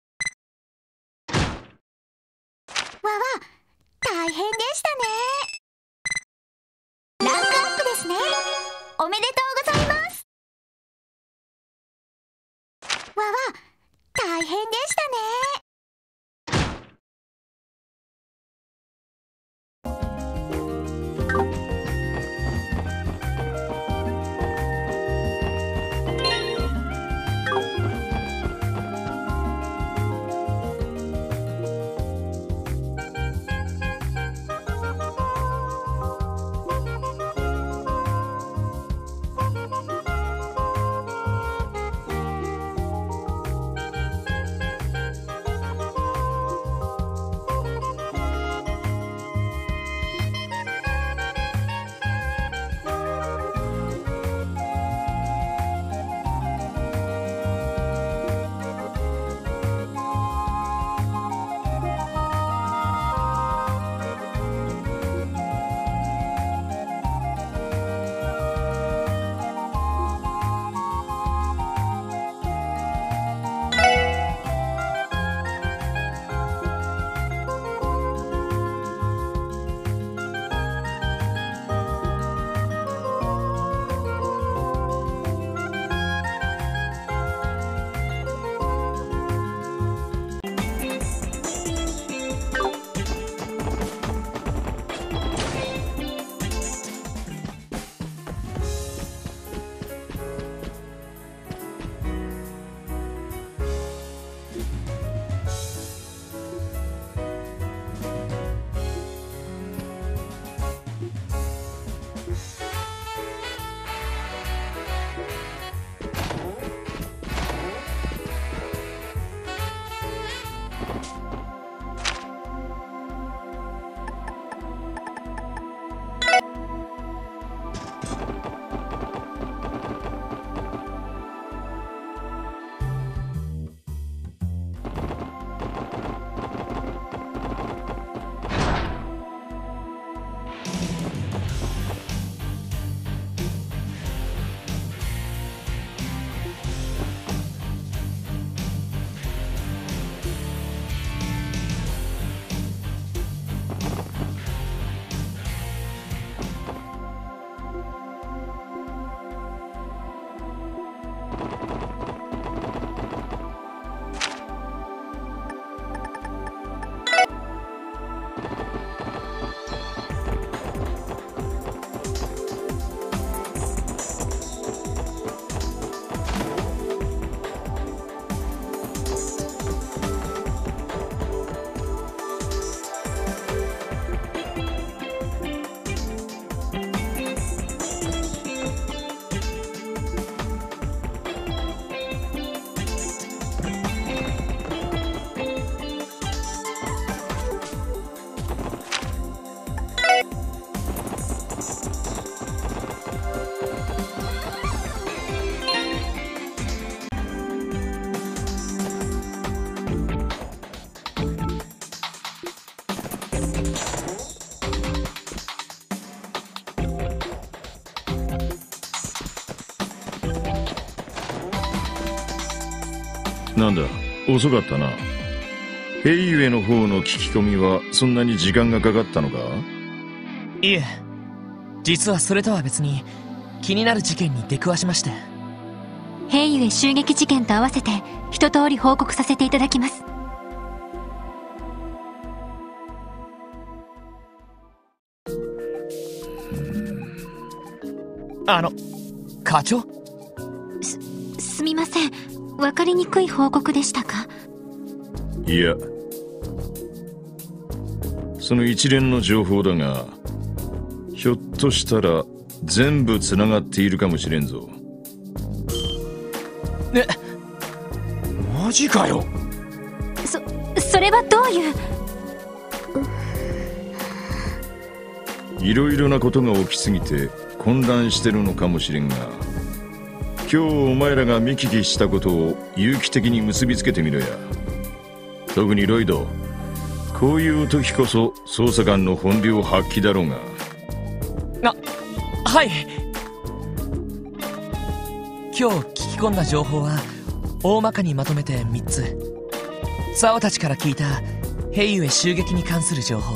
なんだ？遅かったな。ヘイユエの方の聞き込みはそんなに時間がかかったのか？いえ実はそれとは別に気になる事件に出くわしまして。ヘイユエ襲撃事件と合わせて一通り報告させていただきます。あの課長？分かりにくい報告でしたか？いや。その一連の情報だがひょっとしたら全部つながっているかもしれんぞ。えマジかよ。そそれはどういう？いろいろなことが起きすぎて混乱してるのかもしれんが今日お前らが見聞きしたことを有機的に結びつけてみろや。特にロイドこういう時こそ捜査官の本領発揮だろうが。あはい。今日聞き込んだ情報は大まかにまとめて3つ。ザオたちから聞いたヘイユへ襲撃に関する情報。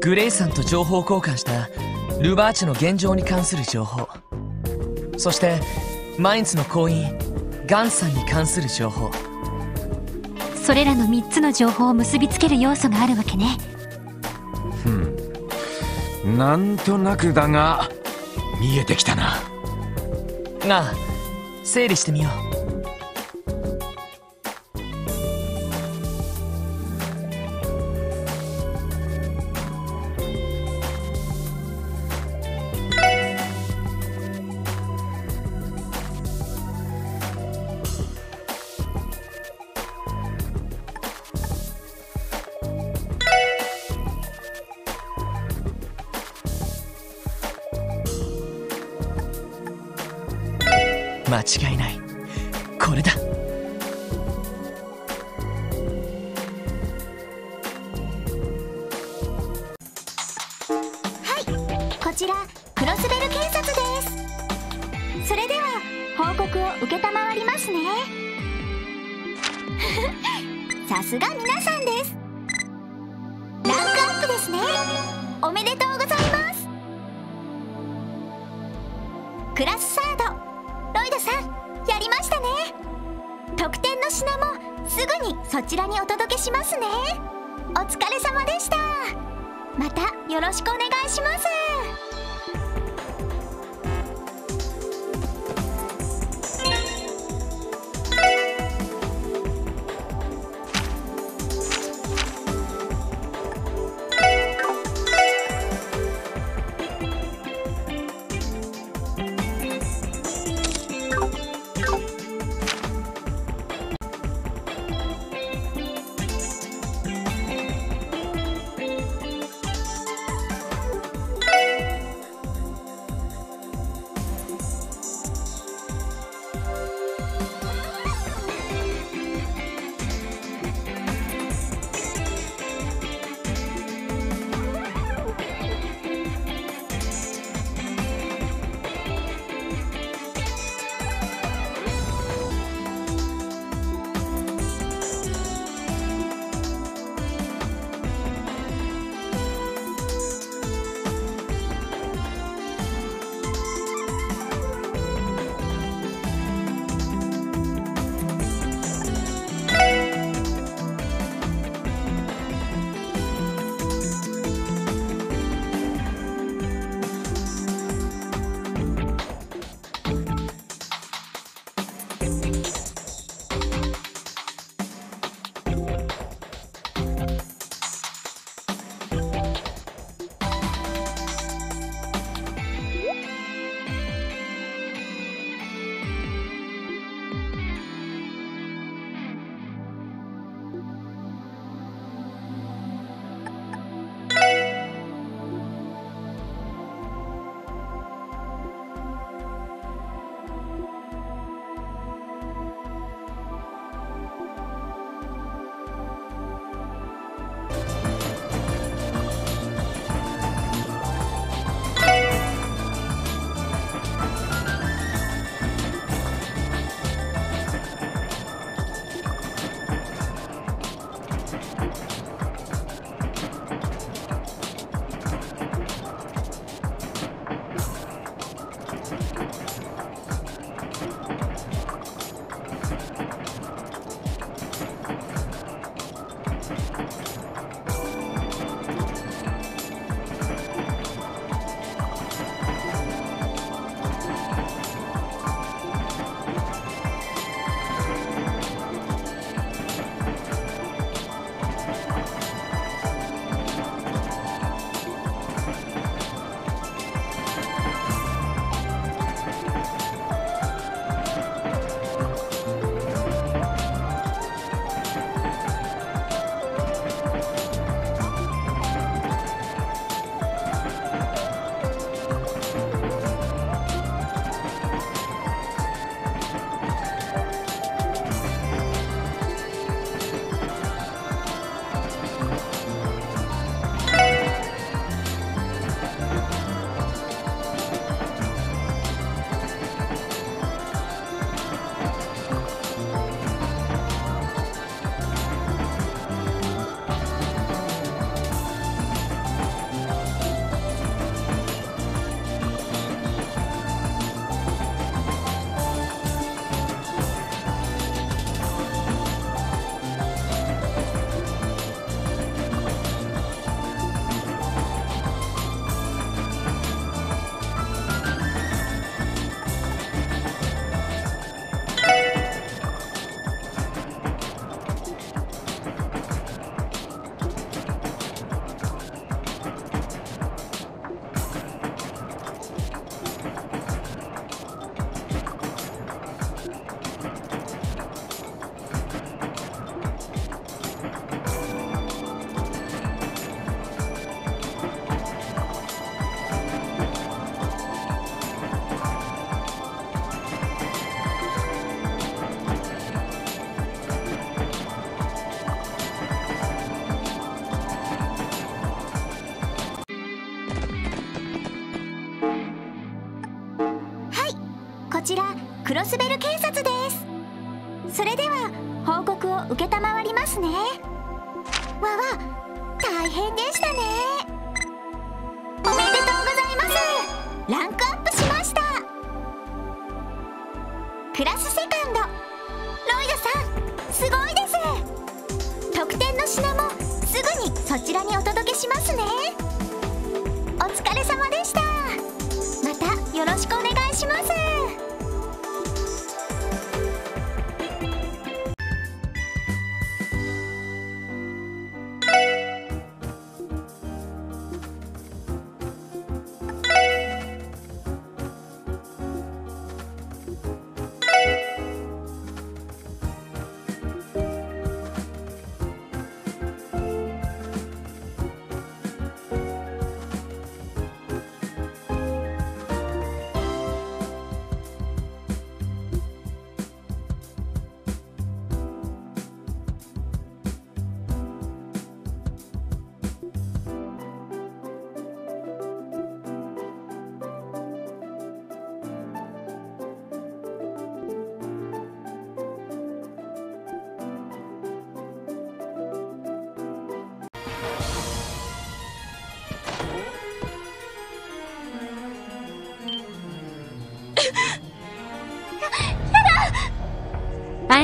グレイさんと情報交換したルバーチの現状に関する情報。そしてマインツの行員ガンさんに関する情報。それらの3つの情報を結びつける要素があるわけね。うん。なんとなくだが見えてきたな。ああ整理してみよう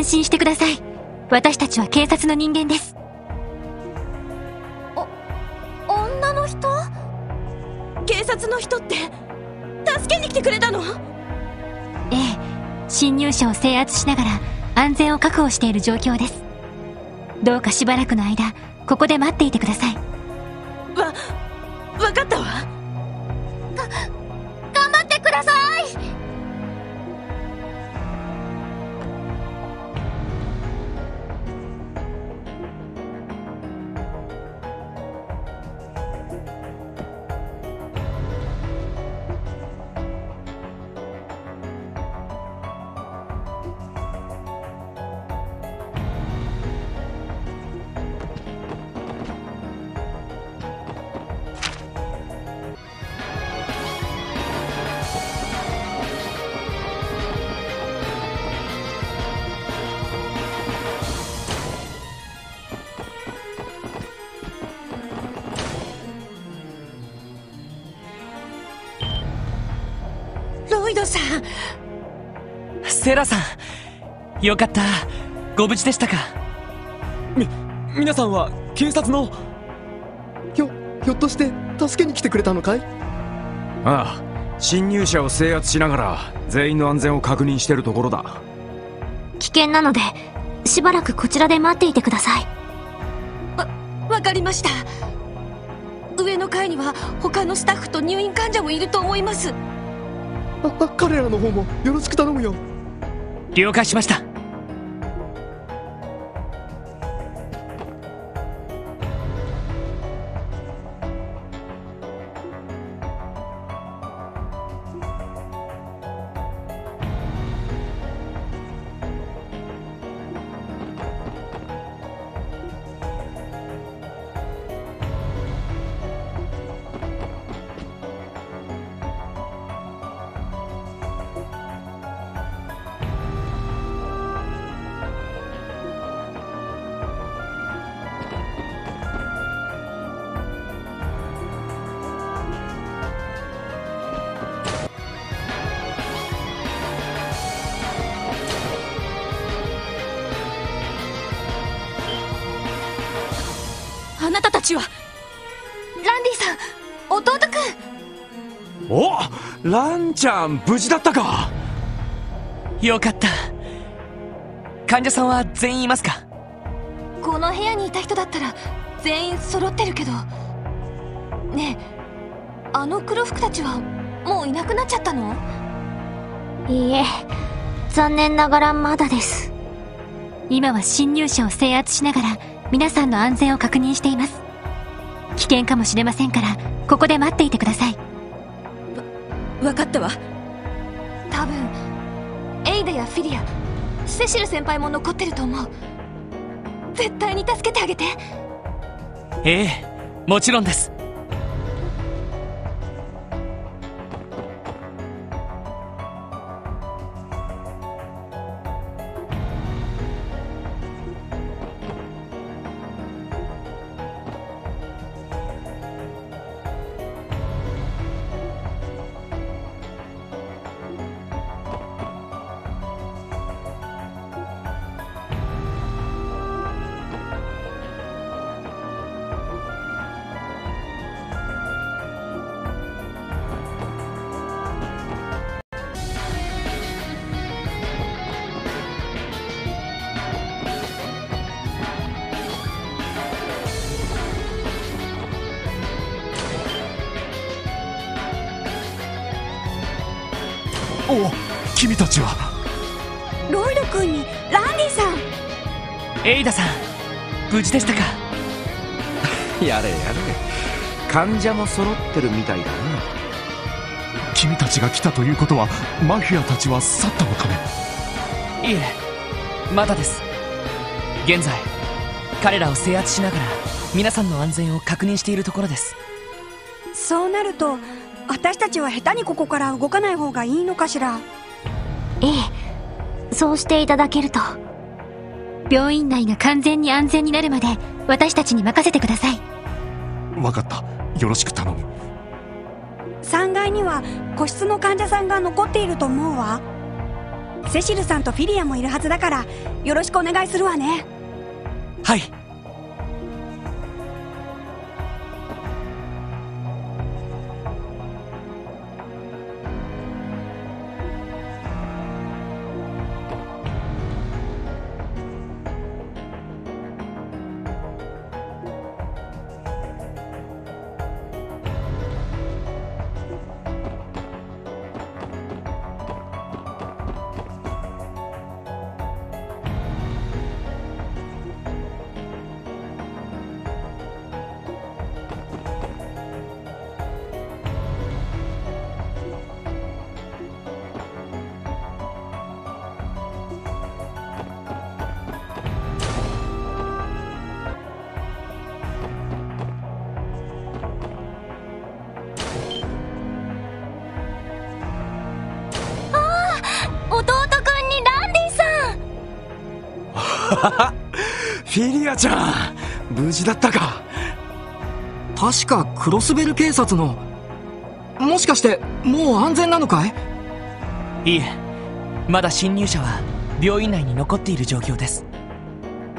安心してください。私たちは警察の人間です。女の人？警察の人って助けに来てくれたの？ええ侵入者を制圧しながら安全を確保している状況です。どうかしばらくの間ここで待っていてくださいラさん。よかった。ご無事でしたか？み皆さんは警察の？ひょひょっとして助けに来てくれたのかい？ああ侵入者を制圧しながら全員の安全を確認してるところだ。危険なのでしばらくこちらで待っていてください。わかりました。上の階には他のスタッフと入院患者もいると思います。ああ彼らの方もよろしく頼むよ了解しました。ちゃん無事だったか？よかった。患者さんは全員いますか？この部屋にいた人だったら全員揃ってるけど。ねえあの黒服たちはもういなくなっちゃったの？いいえ残念ながらまだです。今は侵入者を制圧しながら皆さんの安全を確認しています。危険かもしれませんからここで待っていてください分かったわ多分エイダやフィリアセシル先輩も残ってると思う。絶対に助けてあげて。ええもちろんです。患者も揃ってるみたいだな。君たちが来たということはマフィアたちは去ったのかね？いえまだです。現在彼らを制圧しながら皆さんの安全を確認しているところです。そうなると私たちは下手にここから動かない方がいいのかしら？ええそうしていただけると。病院内が完全に安全になるまで私たちに任せてください。分かったよろしく頼む。3階には個室の患者さんが残っていると思うわ。セシルさんとフィリアもいるはずだからよろしくお願いするわね。ちゃん無事だったか？確かクロスベル警察の。もしかしてもう安全なのかい？いいえまだ侵入者は病院内に残っている状況です。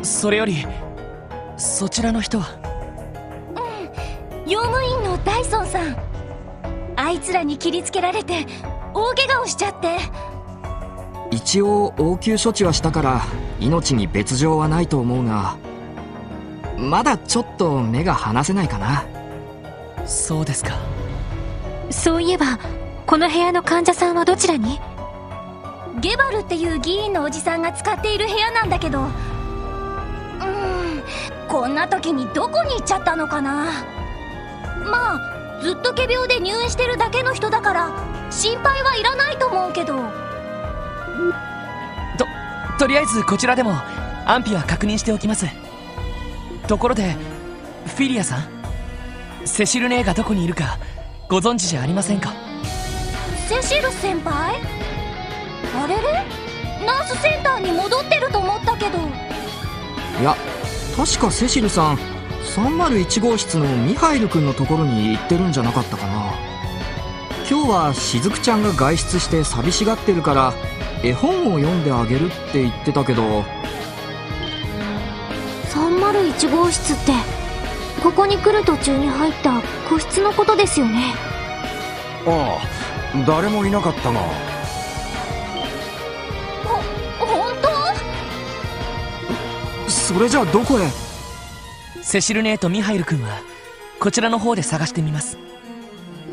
それよりそちらの人は？用務員のダイソンさん。あいつらに切りつけられて大怪我をしちゃって。一応応急処置はしたから命に別状はないと思うがまだちょっと目が離せないかな。そうですか。そういえばこの部屋の患者さんはどちらに？ゲバルっていう議員のおじさんが使っている部屋なんだけど。うーんこんな時にどこに行っちゃったのかな。まあずっと仮病で入院してるだけの人だから心配はいらないと思うけど。ととりあえずこちらでも安否は確認しておきますところでフィリアさんセシル姉がどこにいるかご存知じゃありませんか？セシル先輩？あれれ？ナースセンターに戻ってると思ったけど。いや確かセシルさん301号室のミハイル君のところに行ってるんじゃなかったかな。今日はしずくちゃんが外出して寂しがってるから絵本を読んであげるって言ってたけど301号室ってここに来る途中に入った個室のことですよね。ああ誰もいなかったが。本当？それじゃあどこへ？セシル姉とミハイル君はこちらの方で探してみます。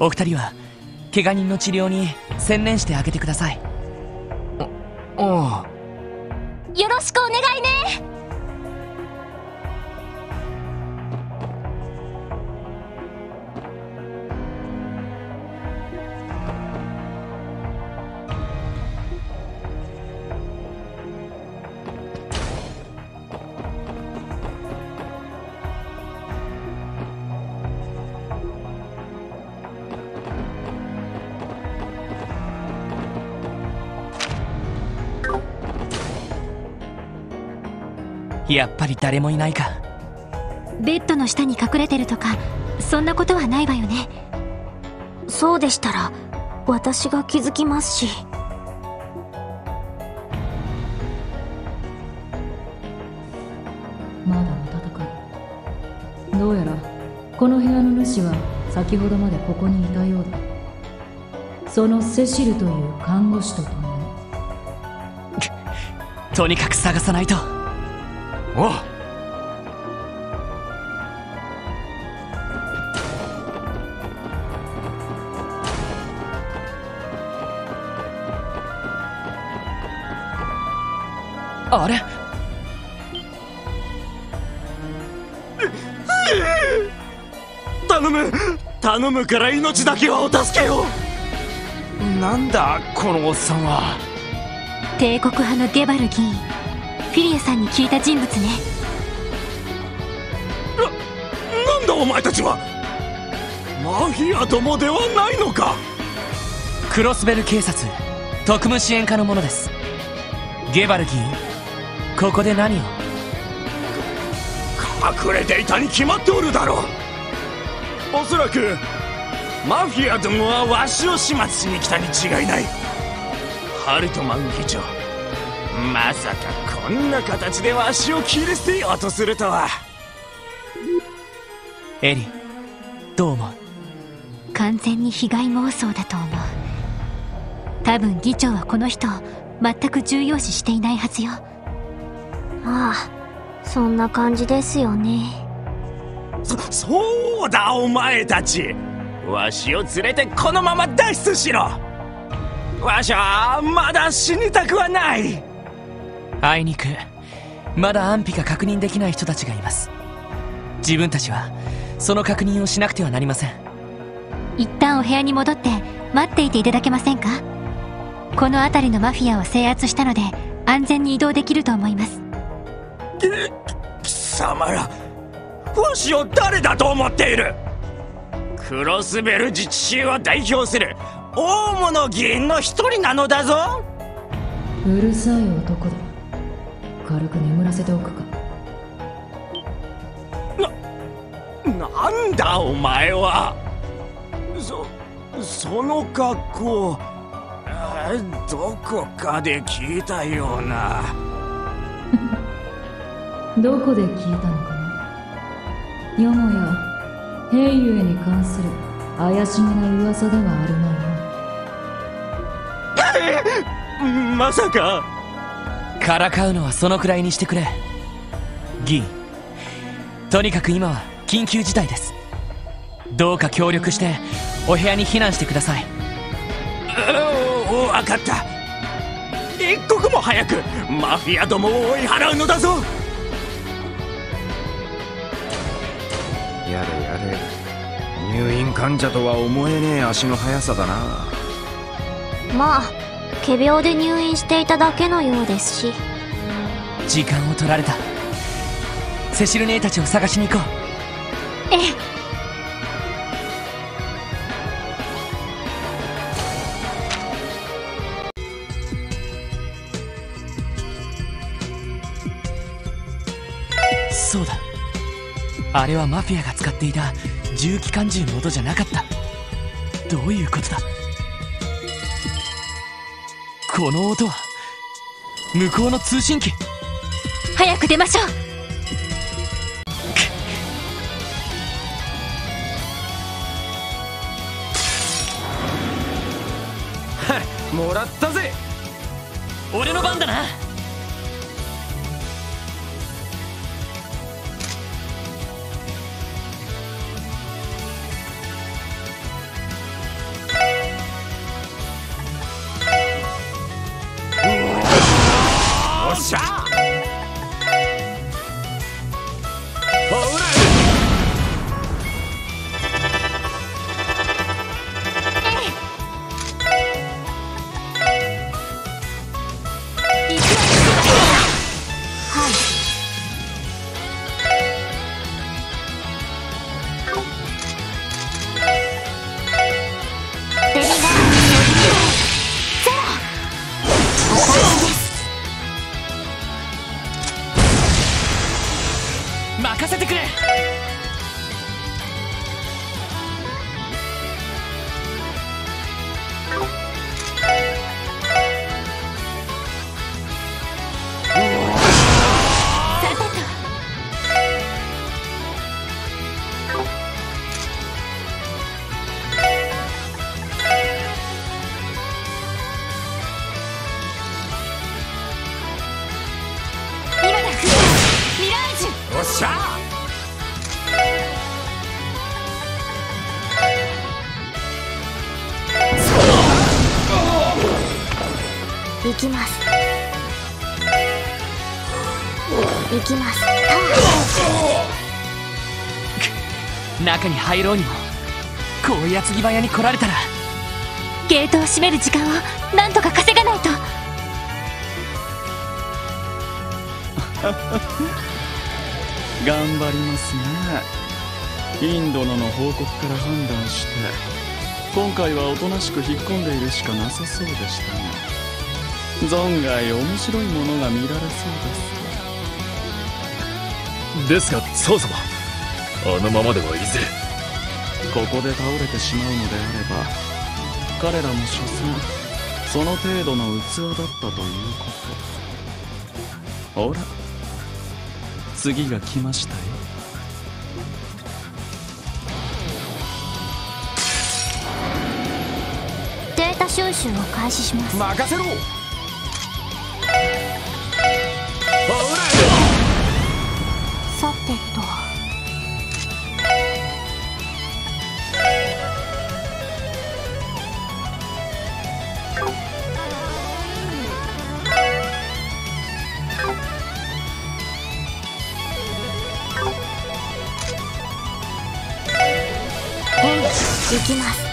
お二人は怪我人の治療に専念してあげてください。ああよろしくお願いねやっぱり誰もいないか。ベッドの下に隠れてるとかそんなことはないわよね。そうでしたら私が気づきますし。まだ暖かい。どうやらこの部屋の主は先ほどまでここにいたようだ。そのセシルという看護師と共に。とにかく探さないとおう。あれ？頼む。頼むから命だけはお助けを。なんだこのおっさんは。帝国派のゲバルギ員。フィリアさんに聞いた人物ね。なんだお前たちは？マフィアどもではないのか？クロスベル警察特務支援課のものです。ゲバル議員ここで何を？隠れていたに決まっておるだろう。おそらくマフィアどもはわしを始末しに来たに違いない。ハルトマン議長まさかこんな形でわしを切り捨てようとするとは。エリどう思う？完全に被害妄想だと思う。多分議長はこの人を全く重要視していないはずよ。ああそんな感じですよね。そそうだお前たち。わしを連れてこのまま脱出しろ。わしはまだ死にたくはないあいにく。まだ安否が確認できない人たちがいます。自分たちはその確認をしなくてはなりません。一旦お部屋に戻って待っていていただけませんか？この辺りのマフィアを制圧したので安全に移動できると思います。貴様らわしを誰だと思っている？クロスベル自治州を代表する大物議員の一人なのだぞ。うるさい男だ軽く眠らせておくか。なんだお前は。そその格好どこかで聞いたような。どこで聞いたのかな？よもや平ゆに関する怪しげな噂ではあるまいな。まさかからかうのはそのくらいにしてくれ。議員とにかく今は緊急事態です。どうか協力してお部屋に避難してください。お分かった。一刻も早くマフィアどもを追い払うのだぞ。やれやれ。入院患者とは思えねえ足の速さだな。まあ仮病で入院していただけのようですし。時間を取られた。セシル姉たちを探しに行こう。ええ。そうだ。あれはマフィアが使っていた重機関銃の音じゃなかった。どういうことだ？この音は向こうの通信機。早く出ましょう。もらったぜ。俺の番だなお入ろうにも。こう矢継ぎ早に来られたら。ゲートを閉める時間をなんとか稼がないと。頑張りますね。インドのの報告から判断して。今回はおとなしく引っ込んでいるしかなさそうでしたが。存外面白いものが見られそうです。ですが曹様。あのままではいずれここで倒れてしまうのであれば彼らも所詮その程度の器だったということ。ほら次が来ましたよ。データ収集を開始します。任せろ行きます。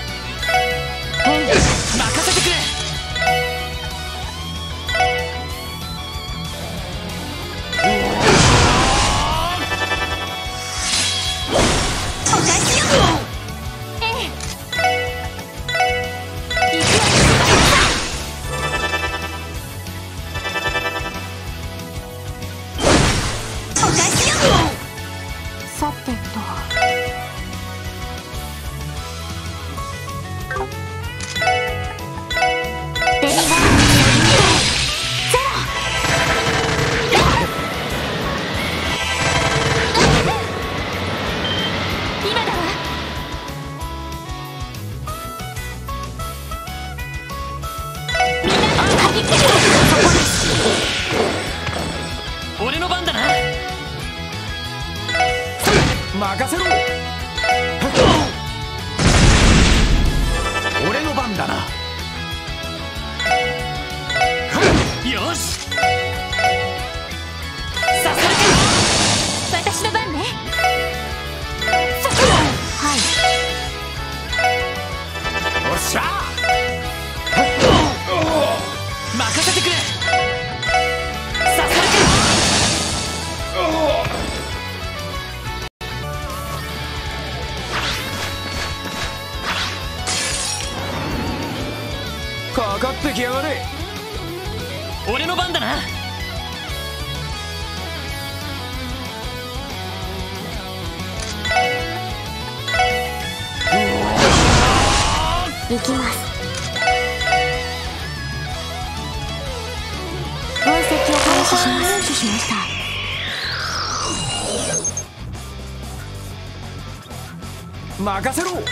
任せろ。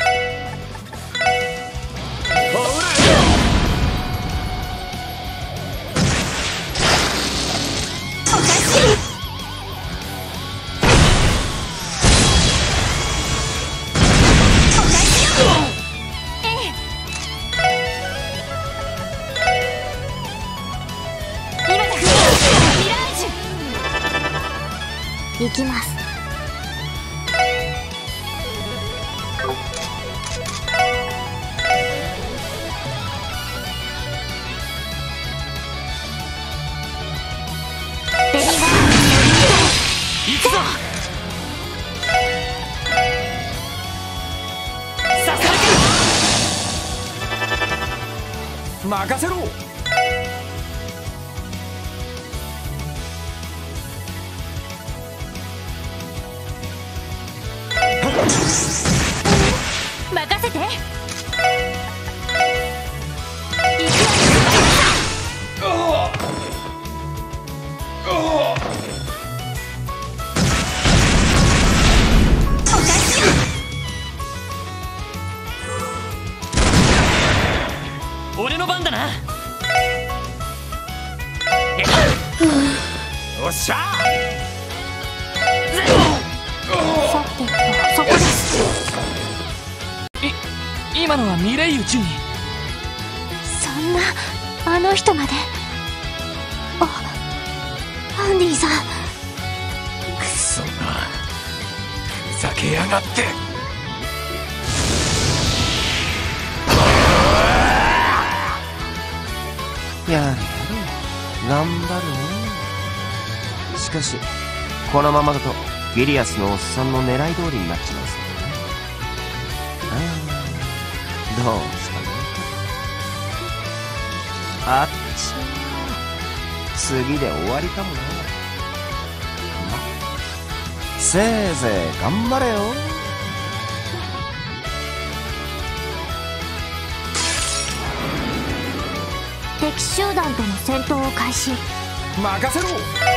ままだとリアスのおっさんの狙い通りになっちまうどうすかね。あっち次で終わりかもな。せいぜい頑張れよ。敵集団との戦闘を開始。任せろ。